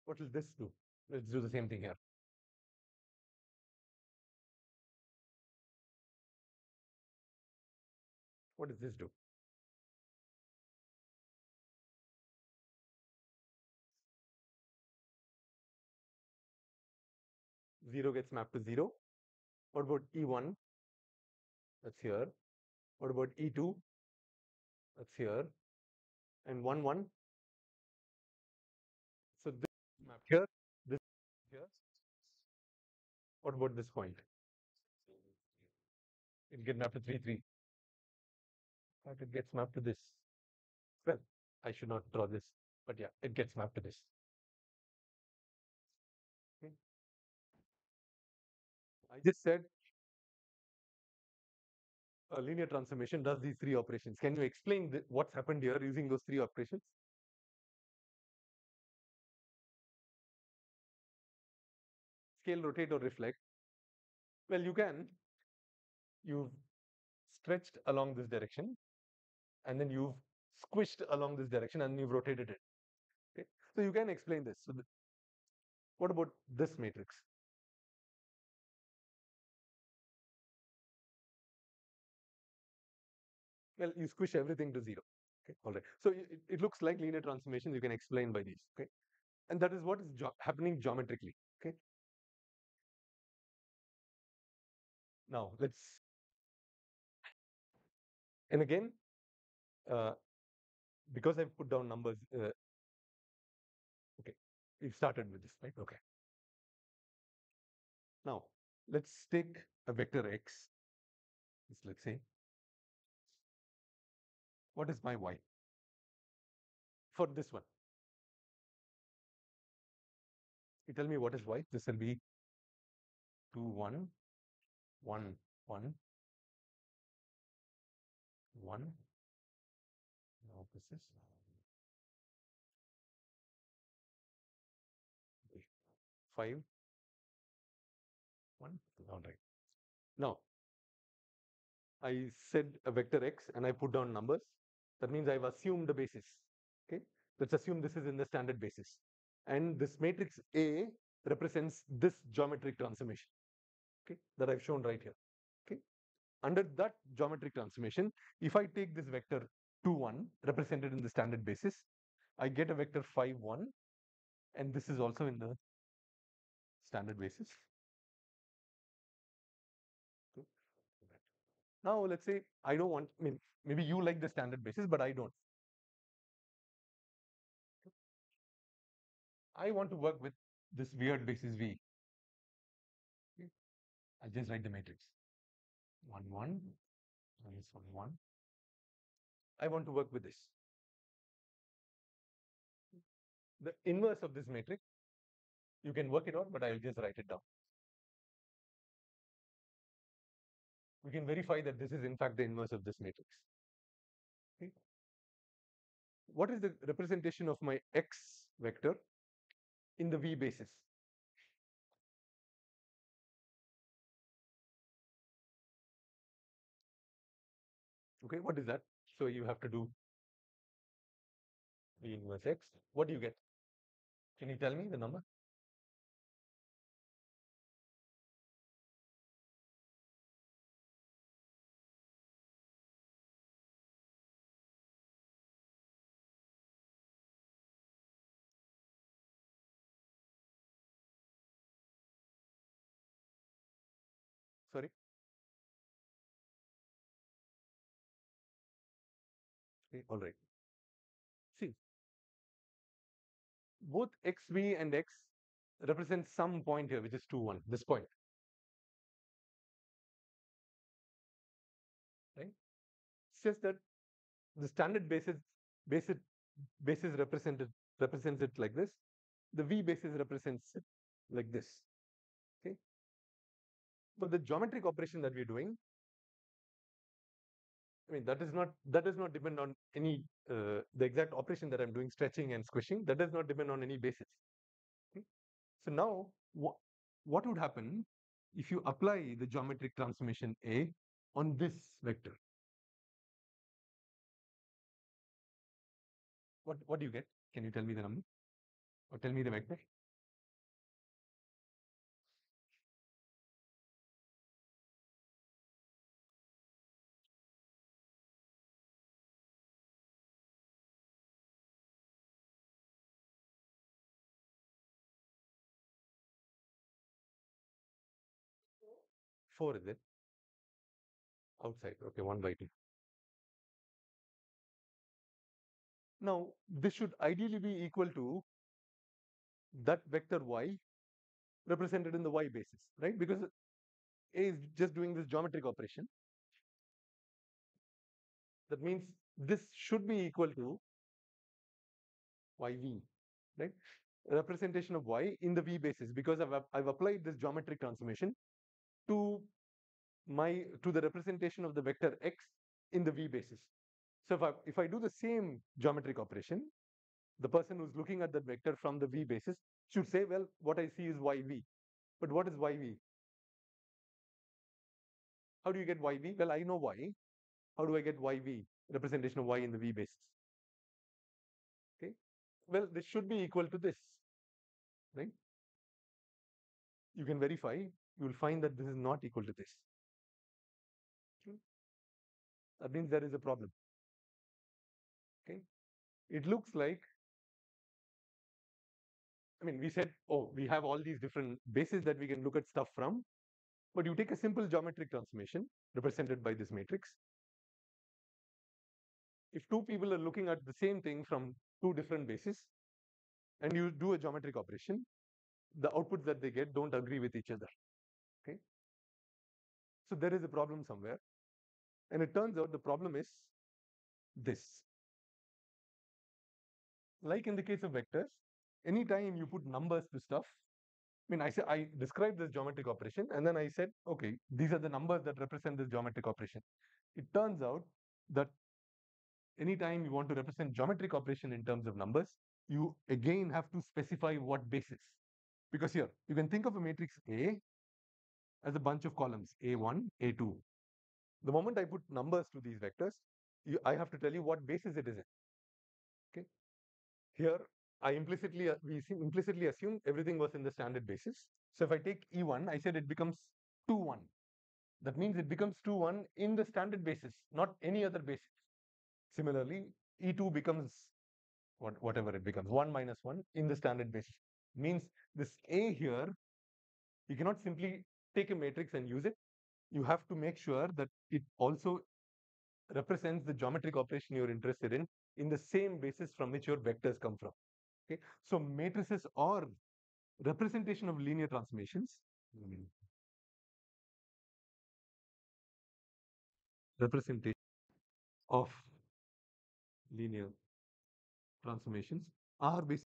What will this do? Let's do the same thing here. What does this do? Zero gets mapped to zero. What about E1? That's here. What about E2? That's here. And 1, 1. So this map here, this here. What about this point? It get mapped to 3, 3. But it gets mapped to this. Well, I should not draw this, but yeah, it gets mapped to this. Okay. I just said a linear transformation does these three operations. Can you explain what's happened here using those three operations? Scale, rotate, or reflect. Well, you can. You've stretched along this direction, and then you've squished along this direction, and you've rotated it. Okay, so you can explain this. So, the, what about this matrix? Well, you squish everything to zero. Okay, all right. So it, it looks like linear transformations you can explain by these. Okay, and that is what is happening geometrically. Okay. Now let's, and again, uh, because I've put down numbers. Uh, okay, we've started with this, right? Okay. Now let's take a vector x. Let's, let's say, what is my y? For this one. You tell me what is y? This will be 2, 1, 1, 1, 1. Now this is 5, 1. All right. Now, I said a vector x and I put down numbers. That means I've assumed the basis. Okay. Let's assume this is in the standard basis. And this matrix A represents this geometric transformation. Okay. That I've shown right here. Okay. Under that geometric transformation, if I take this vector 2, 1 represented in the standard basis, I get a vector 5, 1. And this is also in the standard basis. Now, let's say I don't want, I mean, maybe you like the standard basis, but I don't. I want to work with this weird basis V. Hmm. Okay. I'll just write the matrix. 1, 1, minus 1, 1. I want to work with this. The inverse of this matrix, you can work it out, but I'll just write it down. We can verify that this is in fact the inverse of this matrix. Okay. What is the representation of my x vector in the V basis? Okay, what is that? So you have to do V inverse x. What do you get? Can you tell me the number? Okay, all right. See, both xv and x represent some point here, which is 2, 1, this point. Right? It's just that the standard basis basis basis represented represents it like this. The v basis represents it like this. Okay. But the geometric operation that we're doing, I mean, that is not that does not depend on any uh, the exact operation that I'm doing, stretching and squishing. That does not depend on any basis. Okay? So now, what what would happen if you apply the geometric transformation A on this vector? What what do you get? Can you tell me the number? Or tell me the vector? Four is it? Outside. Okay, one by two. Now, this should ideally be equal to that vector y represented in the y basis, right? Because A is just doing this geometric operation. That means this should be equal to yv, right? Representation of y in the v basis because I've, I've applied this geometric transformation to my to the representation of the vector x in the v basis. So if I if I do the same geometric operation, the person who's looking at that vector from the v basis should say, well, what I see is yv. But what is yv? How do you get yv? Well, I know y. How do I get yv? Representation of y in the v basis. Okay. Well, this should be equal to this, right? You can verify. You will find that this is not equal to this. Okay. That means there is a problem. Okay. It looks like I mean, we said, oh, we have all these different bases that we can look at stuff from. But you take a simple geometric transformation represented by this matrix. If two people are looking at the same thing from two different bases, and you do a geometric operation, the outputs that they get don't agree with each other. Okay. So there is a problem somewhere. And it turns out the problem is this. Like in the case of vectors, anytime you put numbers to stuff, I mean, I said I described this geometric operation, and then I said, okay, these are the numbers that represent this geometric operation. It turns out that anytime you want to represent geometric operation in terms of numbers, you again have to specify what basis. Because here, you can think of a matrix A as a bunch of columns, A1, A2. The moment I put numbers to these vectors, you, I have to tell you what basis it is in. Okay. Here, I implicitly, uh, we implicitly assume everything was in the standard basis. So if I take E1, I said it becomes 2, 1. That means it becomes 2, 1 in the standard basis, not any other basis. Similarly, E2 becomes what, whatever it becomes, 1 minus 1 in the standard basis. Means this A here, you cannot simply take a matrix and use it. You have to make sure that it also represents the geometric operation you're interested in in the same basis from which your vectors come from. Okay, so matrices or representation of linear transformations. Hmm. Representation of linear transformations are basically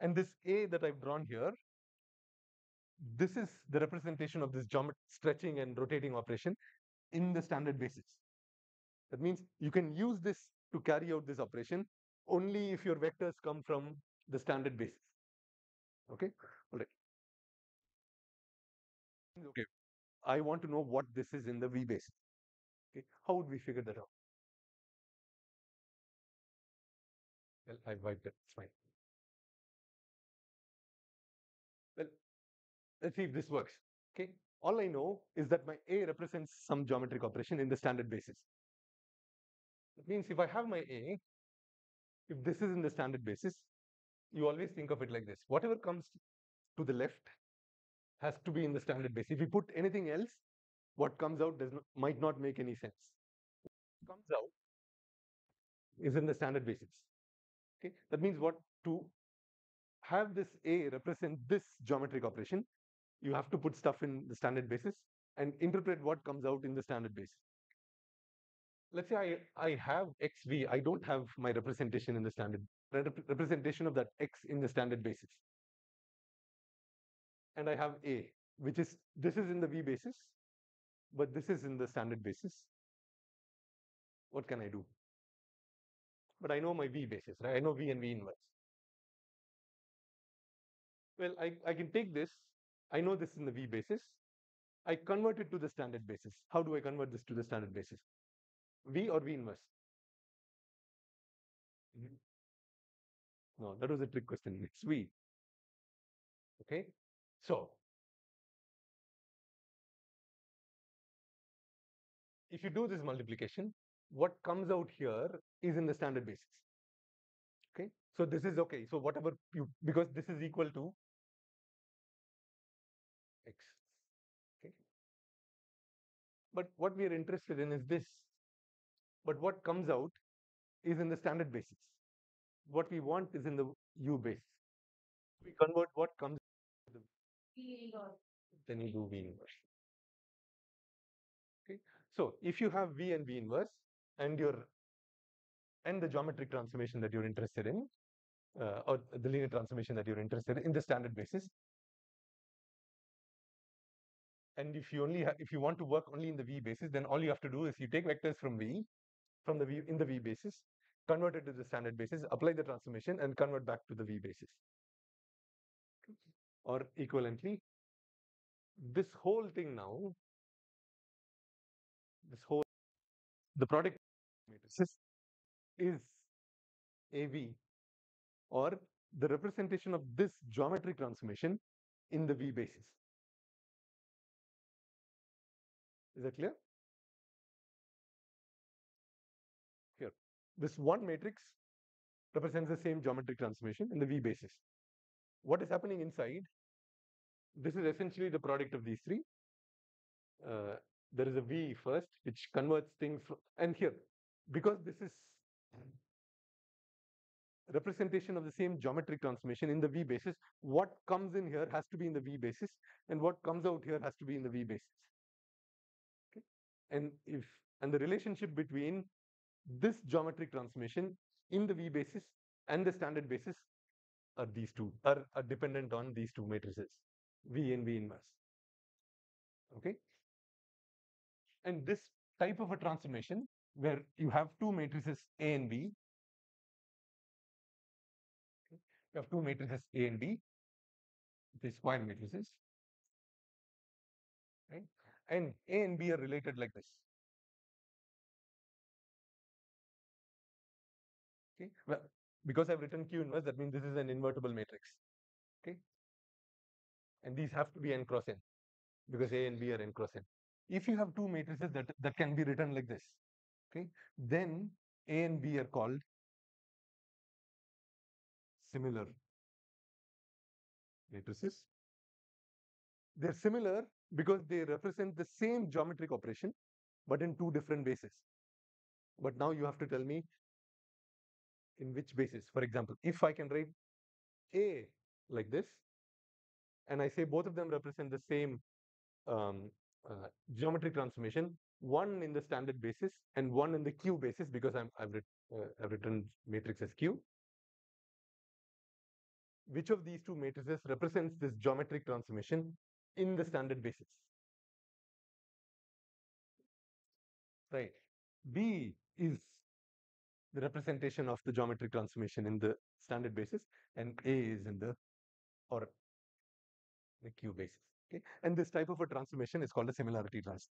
And this A that I've drawn here, this is the representation of this geomet stretching and rotating operation in the standard basis. That means you can use this to carry out this operation only if your vectors come from the standard basis. Okay, all right. Okay, I want to know what this is in the V basis. Okay, how would we figure that out? Well, I wiped it. It's fine. Let's see if this works. Okay, all I know is that my A represents some geometric operation in the standard basis. That means if I have my A, if this is in the standard basis, you always think of it like this. Whatever comes to the left has to be in the standard basis. If you put anything else, what comes out does not, might not make any sense. What comes out is in the standard basis. Okay, that means what to have this A represent this geometric operation, you have to put stuff in the standard basis and interpret what comes out in the standard basis. Let's say I, I have xv, I don't have my representation in the standard rep- representation of that x in the standard basis. And I have A, which is this is in the v basis, but this is in the standard basis. What can I do? But I know my v basis, right? I know v and v inverse. Well, I, I can take this. I know this is in the V basis. I convert it to the standard basis. How do I convert this to the standard basis? V or V inverse? Mhm. No, that was a trick question. It's V. Okay. So if you do this multiplication, what comes out here is in the standard basis. Okay. So this is okay. So whatever you, because this is equal to x. Okay. But what we are interested in is this. But what comes out is in the standard basis. What we want is in the u basis. We convert what comes, V inverse. then you do v inverse. Okay. So if you have v and v inverse and your and the geometric transformation that you're interested in, uh, or the linear transformation that you're interested in, in the standard basis, and if you only if you want to work only in the v basis, then all you have to do is you take vectors from v, from the v in the v basis, convert it to the standard basis, apply the transformation, and convert back to the v basis. Or equivalently, this whole thing now, this whole the product matrices is AV or the representation of this geometric transformation in the V basis. Is that clear? Here, this one matrix represents the same geometric transformation in the V basis. What is happening inside? This is essentially the product of these three. Uh, there is a V first, which converts things, and here, because this is representation of the same geometric transformation in the V basis. What comes in here has to be in the V basis, and what comes out here has to be in the V basis. Okay, and if and the relationship between this geometric transformation in the V basis and the standard basis are these two are, are dependent on these two matrices V and V inverse. Okay, and this type of a transformation where you have two matrices A and B you have two matrices A and B, the square matrices? And A and B are related like this. Okay, well, because I've written Q inverse, that means this is an invertible matrix. Okay, and these have to be n cross n because A and B are n cross n. If you have two matrices that that can be written like this, okay, then A and B are called similar matrices. They're similar because they represent the same geometric operation, but in two different bases. But now you have to tell me in which basis. For example, if I can write A like this, and I say both of them represent the same um, uh, geometric transformation, one in the standard basis and one in the Q basis because I'm, I've, writ, uh, I've written matrix as Q which of these two matrices represents this geometric transformation in the standard basis. Right. B is the representation of the geometric transformation in the standard basis and A is in the or the Q basis. Okay. And this type of a transformation is called a similarity transform.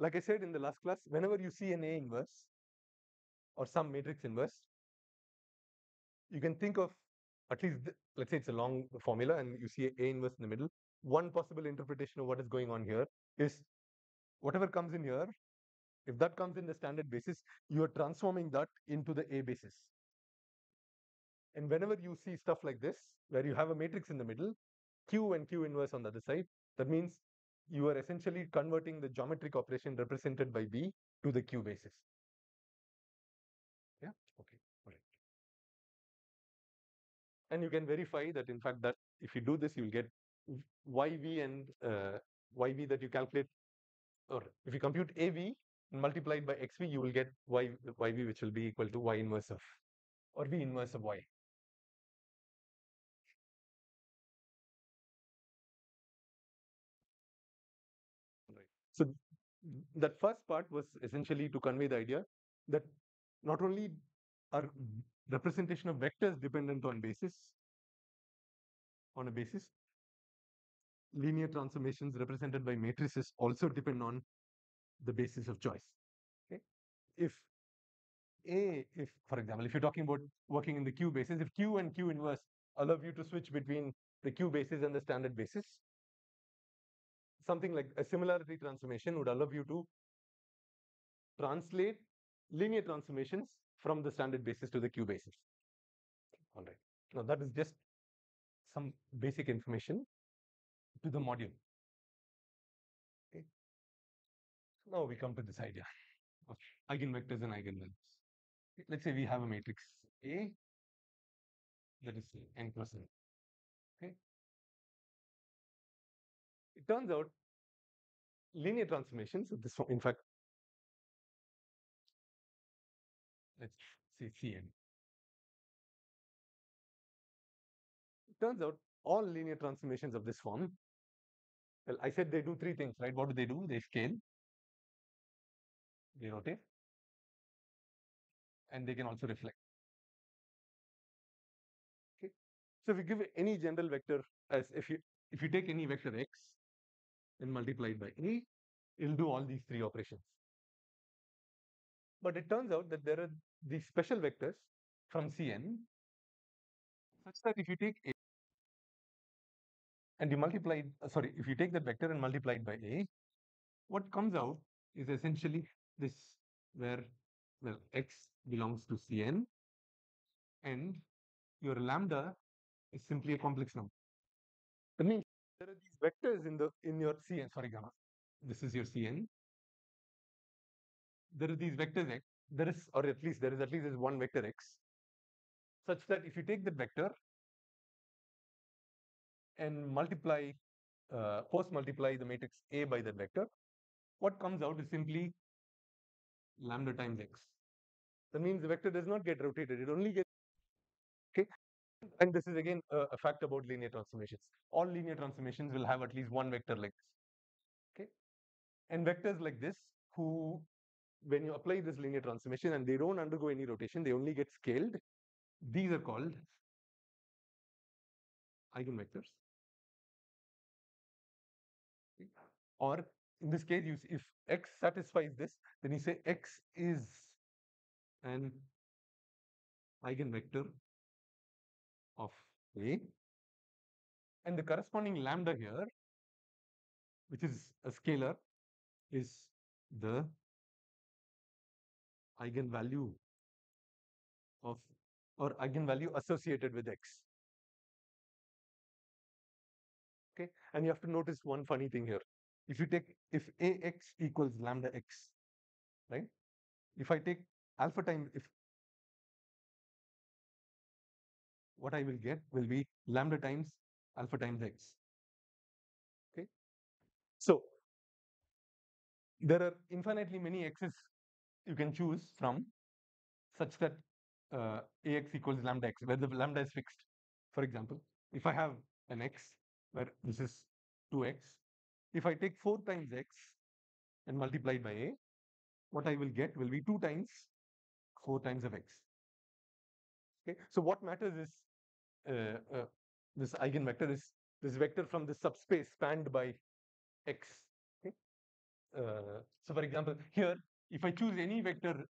like I said in the last class, whenever you see an A inverse or some matrix inverse, you can think of at least, let's say it's a long formula and you see A inverse in the middle. One possible interpretation of what is going on here is whatever comes in here, if that comes in the standard basis, you are transforming that into the A basis. And whenever you see stuff like this, where you have a matrix in the middle, Q and Q inverse on the other side, that means you are essentially converting the geometric operation represented by B to the Q basis. Yeah, okay, all right. And you can verify that in fact that if you do this, you will get YV and uh, YV that you calculate, or if you compute AV multiplied by XV, you will get y, YV which will be equal to Y inverse of, or V inverse of Y. So that first part was essentially to convey the idea that not only are representation of vectors dependent on basis, on a basis, linear transformations represented by matrices also depend on the basis of choice. Okay, if a, if for example, if you're talking about working in the Q basis, if Q and Q inverse allow you to switch between the Q basis and the standard basis, something like a similarity transformation would allow you to translate linear transformations from the standard basis to the Q basis. All right. Now that is just some basic information to the module. Okay. Now we come to this idea of eigenvectors and eigenvalues. Let's say we have a matrix A that is n plus n. Okay. It turns out linear transformations of this in fact, let's say Cn. It turns out all linear transformations of this form, well, I said they do three things, right? What do they do? They scale, they rotate, and they can also reflect. Okay. So if you give any general vector as if you if you take any vector x and multiplied by A, it'll do all these three operations. But it turns out that there are these special vectors from Cn such that if you take A and you multiply, uh, sorry, if you take that vector and multiply it by A, what comes out is essentially this where, well, x belongs to Cn and your lambda is simply a complex number. That means there are these vectors in the in your CN, sorry, example. this is your Cn. There are these vectors x, there is, or at least there is at least this one vector x, such that if you take the vector and multiply, uh, post multiply the matrix A by that vector, what comes out is simply lambda times x. That means the vector does not get rotated, it only gets, okay. And this is again a, a fact about linear transformations. All linear transformations will have at least one vector like this, okay. And vectors like this, who, when you apply this linear transformation and they don't undergo any rotation, they only get scaled, these are called eigenvectors. Or in this case, you s- if x satisfies this, then you say x is an eigenvector of A. And the corresponding lambda here, which is a scalar, is the eigenvalue of or eigenvalue associated with x. Okay, and you have to notice one funny thing here. If you take if ax equals lambda x, right? If I take alpha times if what I will get will be lambda times alpha times x. Okay, so there are infinitely many x's you can choose from such that uh, ax equals lambda x, where the lambda is fixed. For example, if I have an x where this is 2x, if I take 4 times x and multiply by a, what I will get will be 2 times 4 times of x. Okay, so what matters is uh, uh, this eigenvector is this vector from the subspace spanned by x. Okay, uh, so for example, here if I choose any vector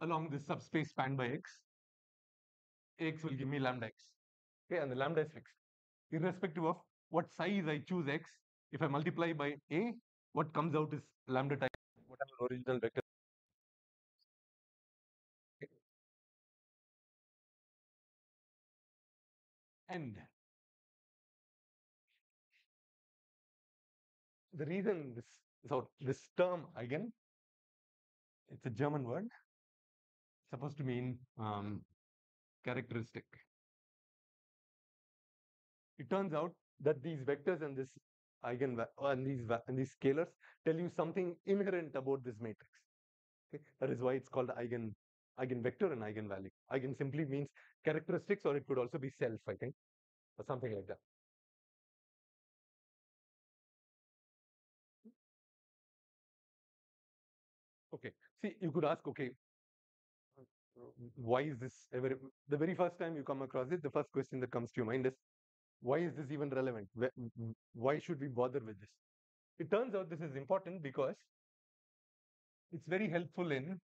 along this subspace spanned by x, x will give me lambda x. Okay, and the lambda is fixed. Irrespective of what size I choose x, if I multiply by a, what comes out is lambda times whatever original vector. Okay. And the reason this so this term again, it's a German word, supposed to mean um, characteristic. It turns out that these vectors and this eigen and these and these scalars tell you something inherent about this matrix. Okay, that is why it's called eigen eigenvector and eigenvalue. Eigen simply means characteristics, or it could also be self, I think, or something like that. See, you could ask, okay, why is this ever? The very first time you come across it, the first question that comes to your mind is, why is this even relevant? Why should we bother with this? It turns out this is important because it's very helpful in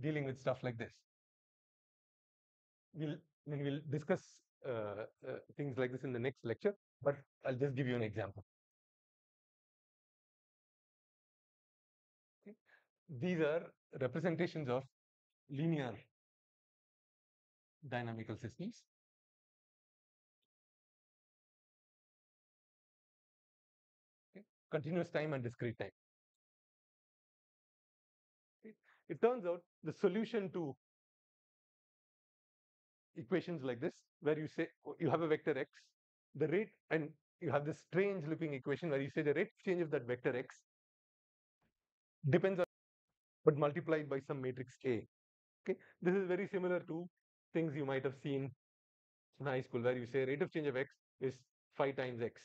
dealing with stuff like this. We'll we'll discuss uh, uh, things like this in the next lecture, but I'll just give you an example. These are representations of linear dynamical systems. Okay. Continuous time and discrete time. It turns out the solution to equations like this, where you say oh, you have a vector x, the rate, and you have this strange looking equation where you say the rate of change of that vector x depends on but multiplied by some matrix A. Okay, this is very similar to things you might have seen in high school where you say rate of change of x is 5 times x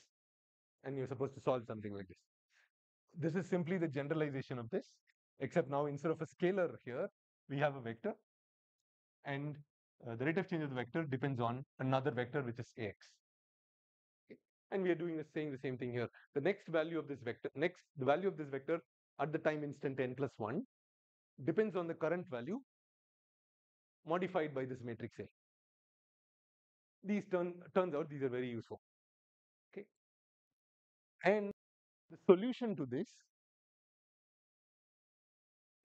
and you're supposed to solve something like this. This is simply the generalization of this, except now instead of a scalar here, we have a vector and uh, the rate of change of the vector depends on another vector which is ax. Okay. And we are doing the saying the same thing here. The next value of this vector, next the value of this vector at the time instant n plus 1 depends on the current value modified by this matrix A. These turn turns out these are very useful. Okay. And the solution to this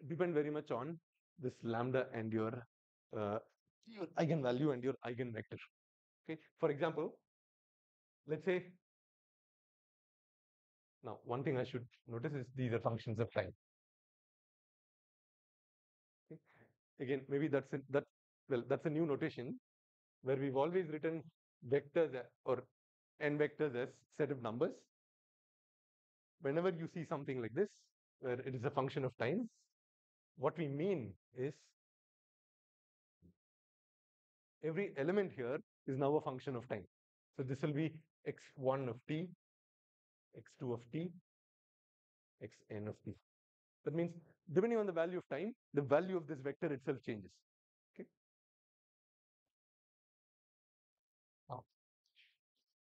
depend very much on this lambda and your uh, your eigenvalue and your eigenvector. Okay. For example, let's say Now, one thing I should notice is these are functions of time. Again, maybe that's a, that well, that's a new notation where we've always written vectors or n vectors as set of numbers. Whenever you see something like this, where it is a function of time, what we mean is every element here is now a function of time. So this will be x1 of t, x2 of t, xn of t. That means depending on the value of time, the value of this vector itself changes. Okay.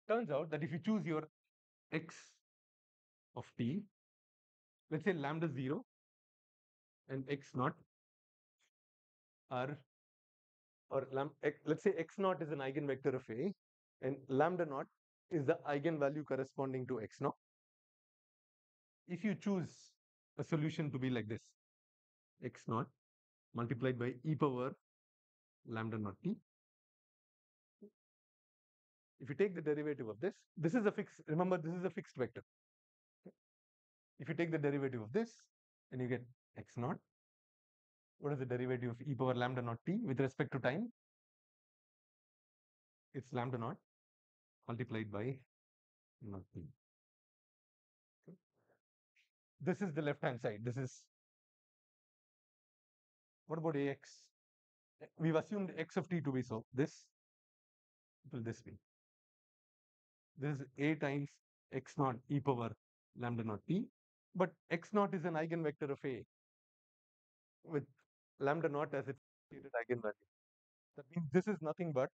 Turns out that if you choose your x of t, let's say lambda 0 and x naught are or lam, x, let's say x naught is an eigenvector of A and lambda naught is the eigenvalue corresponding to x naught. If you choose a solution to be like this, x naught multiplied by e power lambda naught t. If you take the derivative of this, this is a fixed, remember this is a fixed vector. Okay. If you take the derivative of this and you get x naught, what is the derivative of e power lambda naught t with respect to time? It's lambda naught multiplied by naught t. Okay. This is the left hand side. This is what about ax? We've assumed x of t to be so. This will this be? This is a times x naught e power lambda naught t, but x naught is an eigenvector of a with lambda naught as its eigenvalue. That means this is nothing but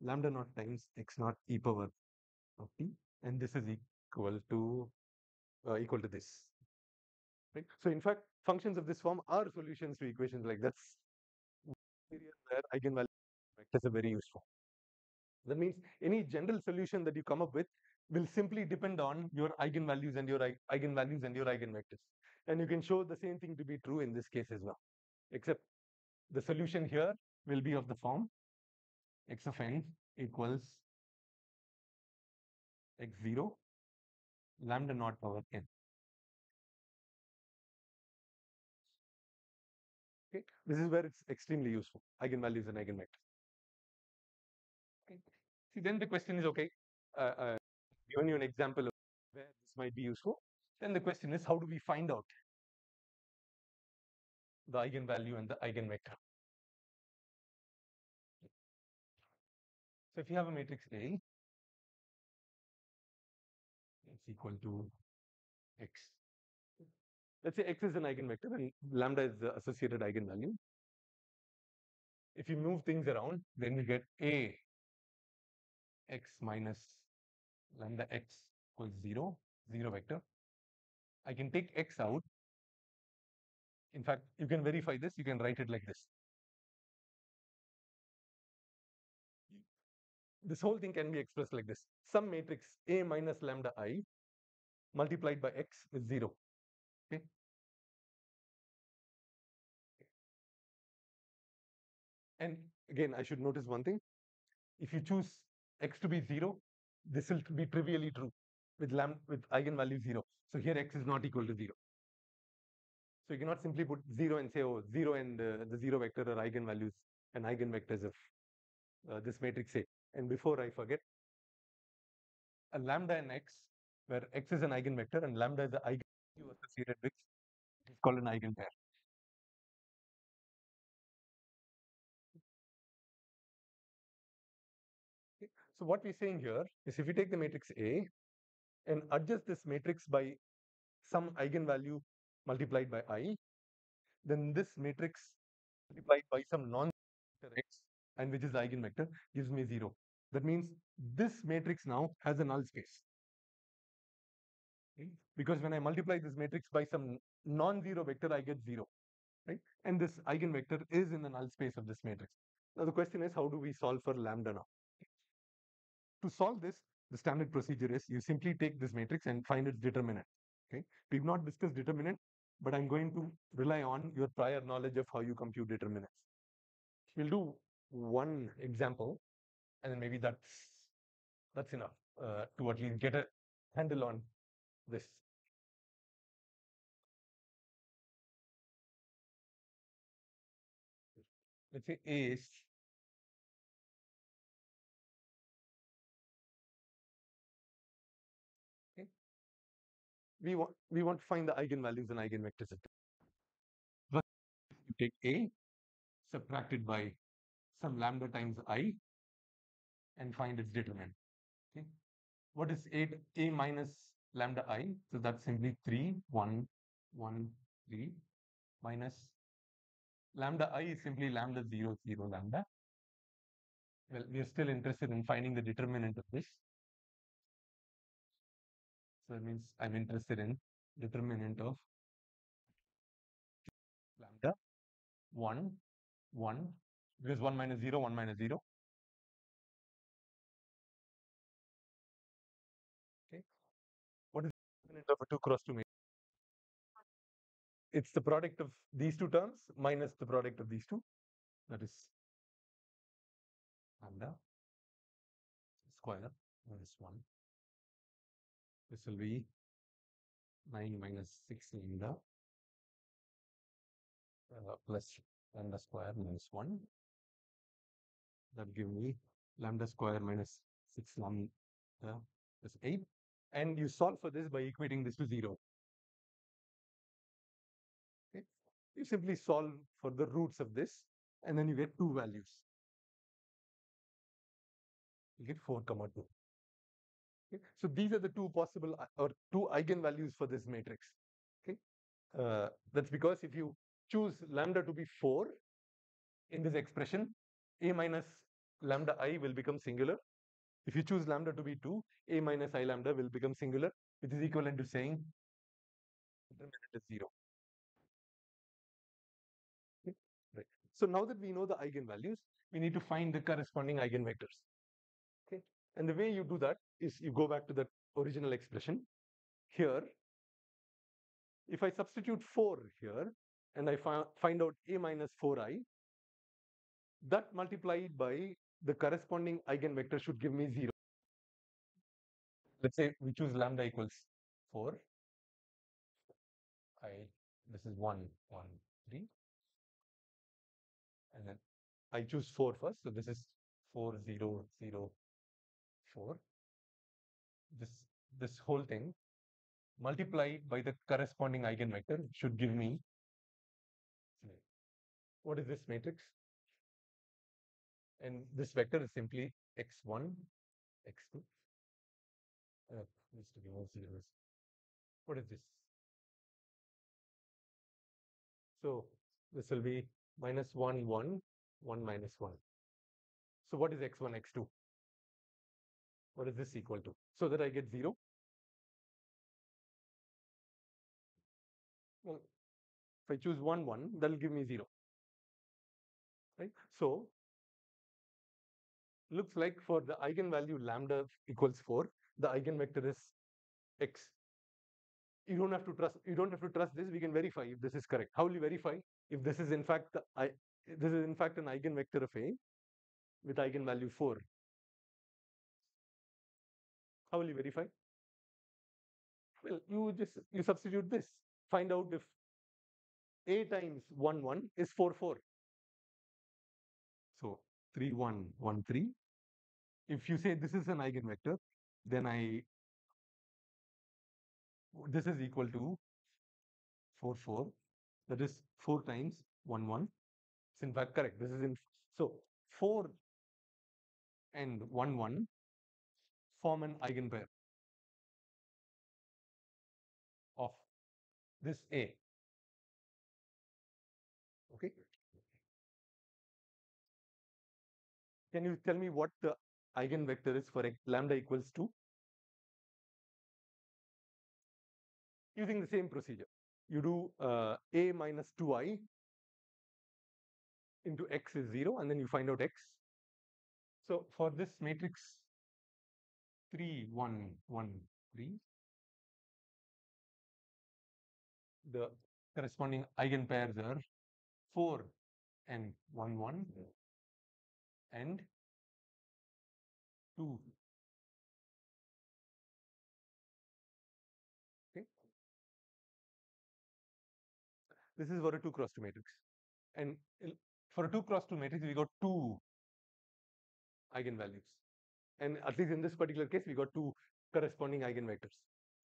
lambda naught times x naught e power of t, and this is equal to uh, equal to this. Right? So in fact, functions of this form are solutions to equations like areas where eigenvalue are very useful. That means any general solution that you come up with will simply depend on your eigenvalues and your eigenvalues and your eigenvectors. And you can show the same thing to be true in this case as well, except the solution here will be of the form x of n equals x0 lambda naught power n. this is where it's extremely useful, eigenvalues and eigenvectors. Okay. See, then the question is, okay, uh, uh, given you an example of where this might be useful, then the question is, how do we find out the eigenvalue and the eigenvector? So if you have a matrix A, it's equal to x. Let's say x is an eigenvector and lambda is the associated eigenvalue. If you move things around, then you get A x minus lambda x equals 0, 0 vector. I can take x out. In fact, you can verify this. You can write it like this. This whole thing can be expressed like this. Some matrix A minus lambda i multiplied by x is 0. Okay. And again, I should notice one thing. If you choose x to be 0, this will be trivially true with lam with eigenvalue 0. So here x is not equal to 0. So you cannot simply put 0 and say, oh, 0 and uh, the 0 vector are eigenvalues and eigenvectors of uh, this matrix A. And before I forget, a lambda and x, where x is an eigenvector and lambda is the eigenvalue associated with, is called an eigenpair. Okay, So what we're saying here is if you take the matrix A and adjust this matrix by some eigenvalue multiplied by i, then this matrix multiplied by some non-vector x and which is the eigenvector gives me 0. That means this matrix now has a null space. Because when I multiply this matrix by some non-zero vector, I get 0. Right? And this eigenvector is in the null space of this matrix. Now the question is, how do we solve for lambda now? To solve this, the standard procedure is you simply take this matrix and find its determinant. Okay, we've not discussed determinant, but I'm going to rely on your prior knowledge of how you compute determinants. We'll do one example, and then maybe that's that's enough uh, to at least get a handle on this. Let's say A okay. We want we want to find the eigenvalues and eigenvectors First, you take A subtracted by some lambda times i and find its determinant. Okay. What is 8 a minus lambda i? So that's simply 3, 1, 1, 3 minus lambda i is simply lambda 0, 0 lambda. Well, we are still interested in finding the determinant of this. So that means I'm interested in determinant of lambda 1, 1, because 1 minus 0, 1 minus 0. Of a 2 cross 2 matrix? It's the product of these two terms minus the product of these two. That is lambda square minus 1. This will be 9 minus 6 lambda uh, plus lambda square minus 1. That give me lambda square minus 6 lambda plus 8. And you solve for this by equating this to 0. Okay. You simply solve for the roots of this and then you get two values. You get 4 comma 2. Okay. So these are the two possible or two eigenvalues for this matrix. Okay. Uh, that's because if you choose lambda to be 4 in this expression, a minus lambda i will become singular. If you choose lambda to be 2, a minus i lambda will become singular, which is equivalent to saying determinant is 0. Okay, Right. So now that we know the eigenvalues, we need to find the corresponding eigenvectors. Okay. And the way you do that is you go back to the original expression. Here, if I substitute 4 here and I fi- find out a minus 4i, that multiplied by the corresponding eigenvector should give me 0. Let's say we choose lambda equals 4. I this is 1, 1, 3. And then I choose 4 first. So this is 4, 0, 0, 4. This this whole thing multiplied by the corresponding eigenvector should give me what is this matrix? And this vector is simply x1, x2. Uh, needs to be more zeros. What is this? So this will be minus 1, 1, 1 minus 1. So what is x1, x2? What is this equal to? So that I get 0. Well, if I choose 1, 1, that will give me 0. Right? So looks like for the eigenvalue lambda equals 4, the eigenvector is x. You don't have to trust you don't have to trust this, we can verify if this is correct. How will you verify if this is in fact the I this is in fact an eigenvector of A with eigenvalue 4? How will you verify? Well, you just you substitute this. Find out if A times 1 1 is 4 4. So 3 1 1 3. If you say this is an eigenvector, then I this is equal to 4 4. That is 4 times 1 1. It's in fact correct. This is in so 4 and 1 1 form an eigenpair of this A. Can you tell me what the eigenvector is for x lambda equals to? Using the same procedure. You do uh, a minus 2i into x is 0 and then you find out x. So for this matrix 3, 1, 1, 3, the corresponding eigenpairs are 4 and 1, 1 and? 2 okay. This is for a 2 cross 2 matrix. And for a 2 cross 2 matrix we got two eigenvalues. And at least in this particular case we got two corresponding eigenvectors.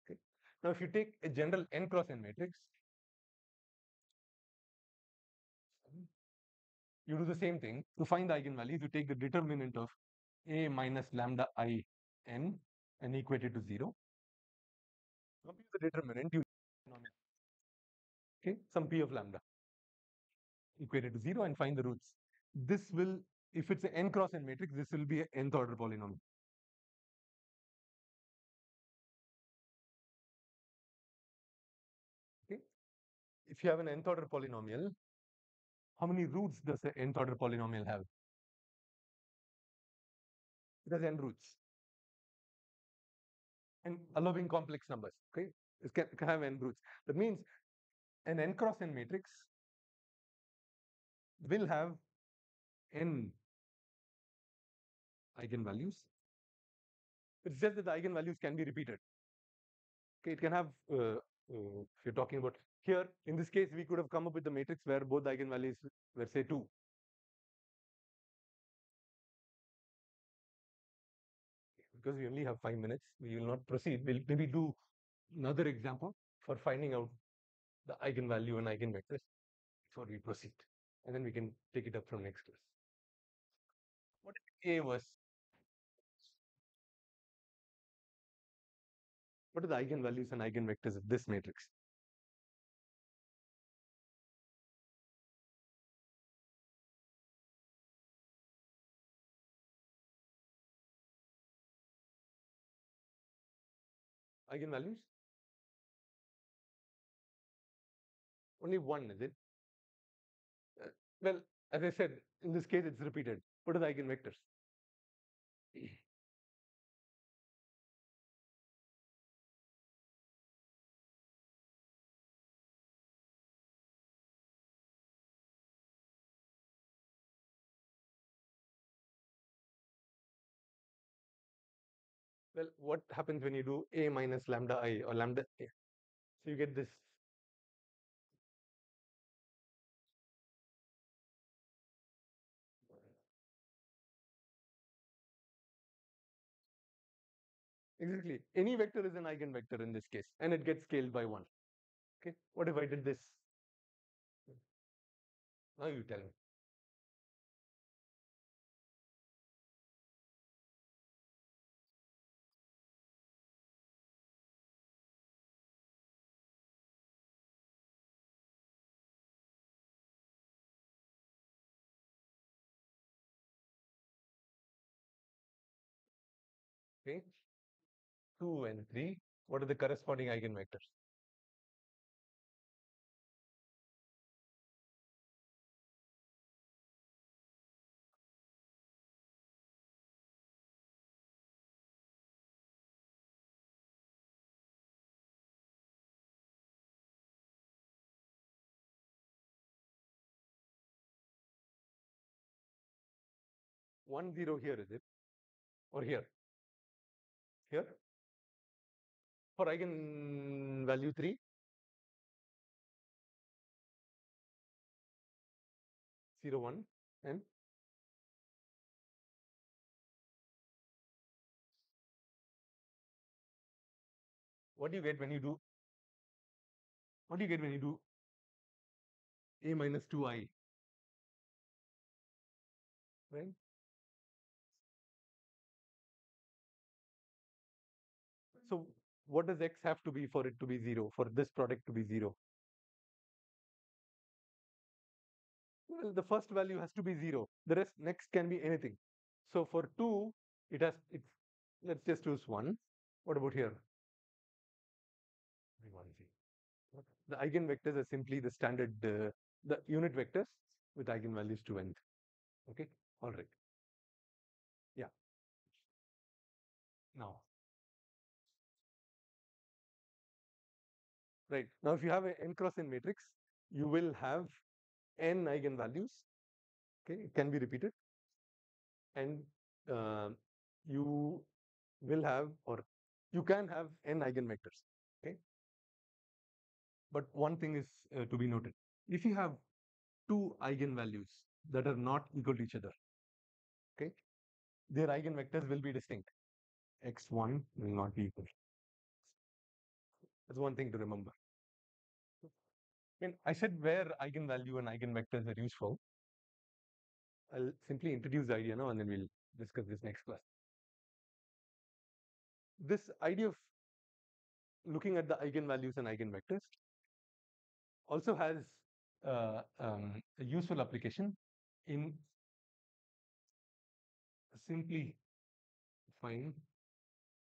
Okay. Now if you take a general n cross n matrix you do the same thing. To find the eigenvalues, you take the determinant of a minus lambda i n and equate it to 0. Compute the determinant, you okay, some p of lambda equated to 0 and find the roots. This will, if it's an n cross n matrix, this will be an nth order polynomial. Okay. If you have an nth order polynomial, how many roots does the nth order polynomial have? It has n roots. And allowing complex numbers, okay? It can, can have n roots. That means an n cross n matrix will have n eigenvalues. It's just that the eigenvalues can be repeated. Okay, it can have, uh, uh, if you're talking about here, in this case, we could have come up with the matrix where both the eigenvalues were, say, 2. Because we only have 5 minutes, we will not proceed. We'll maybe do another example for finding out the eigenvalue and eigenvectors before we proceed. And then we can take it up from next class. What if A was what are the eigenvalues and eigenvectors of this matrix? Eigenvalues? Only one, is it? Uh, well, as I said, in this case, it's repeated. What are the eigenvectors? Well, what happens when you do a minus lambda i or lambda a? So you get this. Exactly. Any vector is an eigenvector in this case, and it gets scaled by one. Okay. What if I did this? Now you tell me. Okay. 2 and 3. What are the corresponding eigenvectors? One zero here, is it? Or here? Here? For eigenvalue 3? Zero one and what do you get when you do what do you get when you do a minus 2i right what does x have to be for it to be 0 for this product to be 0 well the first value has to be 0 the rest next can be anything. So for 2 it has it's let's just choose 1 what about here? The eigenvectors are simply the standard uh, the unit vectors with eigenvalues to nth okay? All right. Yeah. Now right now if you have an n cross n matrix you will have n eigenvalues okay it can be repeated and uh, you will have or you can have n eigenvectors okay but one thing is uh, to be noted if you have two eigenvalues that are not equal to each other, okay, their eigenvectors will be distinct. x1 will not be equal. That's one thing to remember. I mean, I said where eigenvalue and eigenvectors are useful. I'll simply introduce the idea now and then we'll discuss this next class. This idea of looking at the eigenvalues and eigenvectors also has uh, um, a useful application in simply fine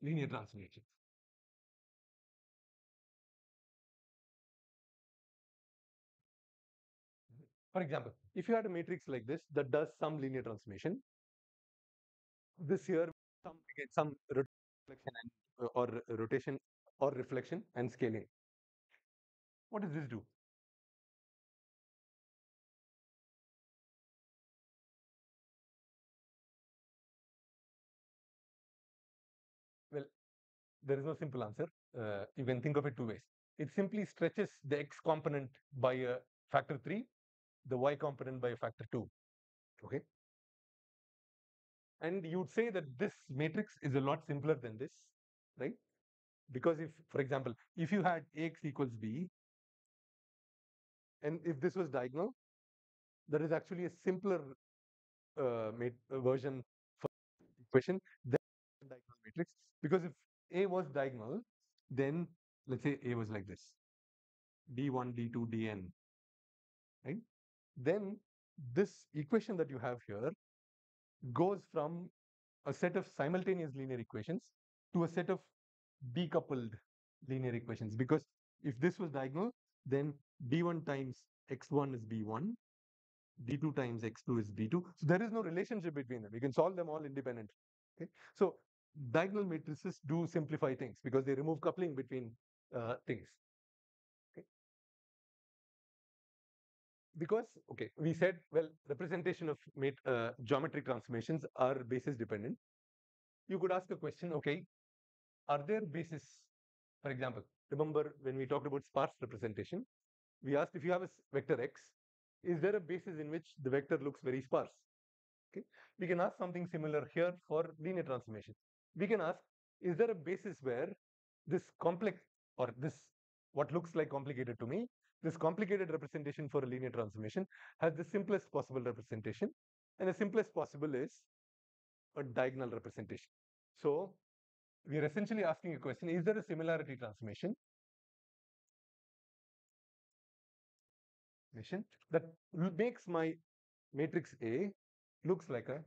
linear transformations. For example, if you had a matrix like this that does some linear transformation, this here some again some reflection and uh, or rotation or reflection and scaling. What does this do? Well, there is no simple answer. Uh, you can think of it two ways. It simply stretches the x component by a factor 3, the y component by a factor 2. Okay. And you would say that this matrix is a lot simpler than this, right? Because if, for example, if you had ax equals b, and if this was diagonal, there is actually a simpler uh, uh, version for equation than diagonal matrix. Because if A was diagonal, then let's say A was like this, d1, d2, dn, right? Then this equation that you have here goes from a set of simultaneous linear equations to a set of decoupled linear equations. Because if this was diagonal, then d1 times x1 is b1, d2 times x2 is b2. So there is no relationship between them. You can solve them all independently. Okay? So diagonal matrices do simplify things because they remove coupling between uh, things. Because, okay, we said, well, representation of uh, geometric transformations are basis dependent. You could ask a question, okay, are there bases, for example, remember when we talked about sparse representation, we asked if you have a vector x, is there a basis in which the vector looks very sparse? Okay, we can ask something similar here for linear transformation. We can ask, is there a basis where this complex or this what looks like complicated to me, this complicated representation for a linear transformation has the simplest possible representation, and the simplest possible is a diagonal representation. So we are essentially asking a question, is there a similarity transformation that makes my matrix A looks like a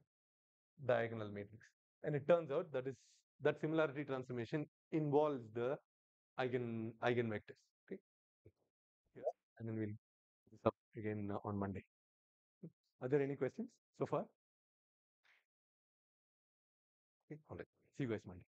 diagonal matrix. And it turns out that is that similarity transformation involves the eigen eigenvectors. And then we'll this up again uh, on Monday. Are there any questions so far? Okay, all right. See you guys Monday.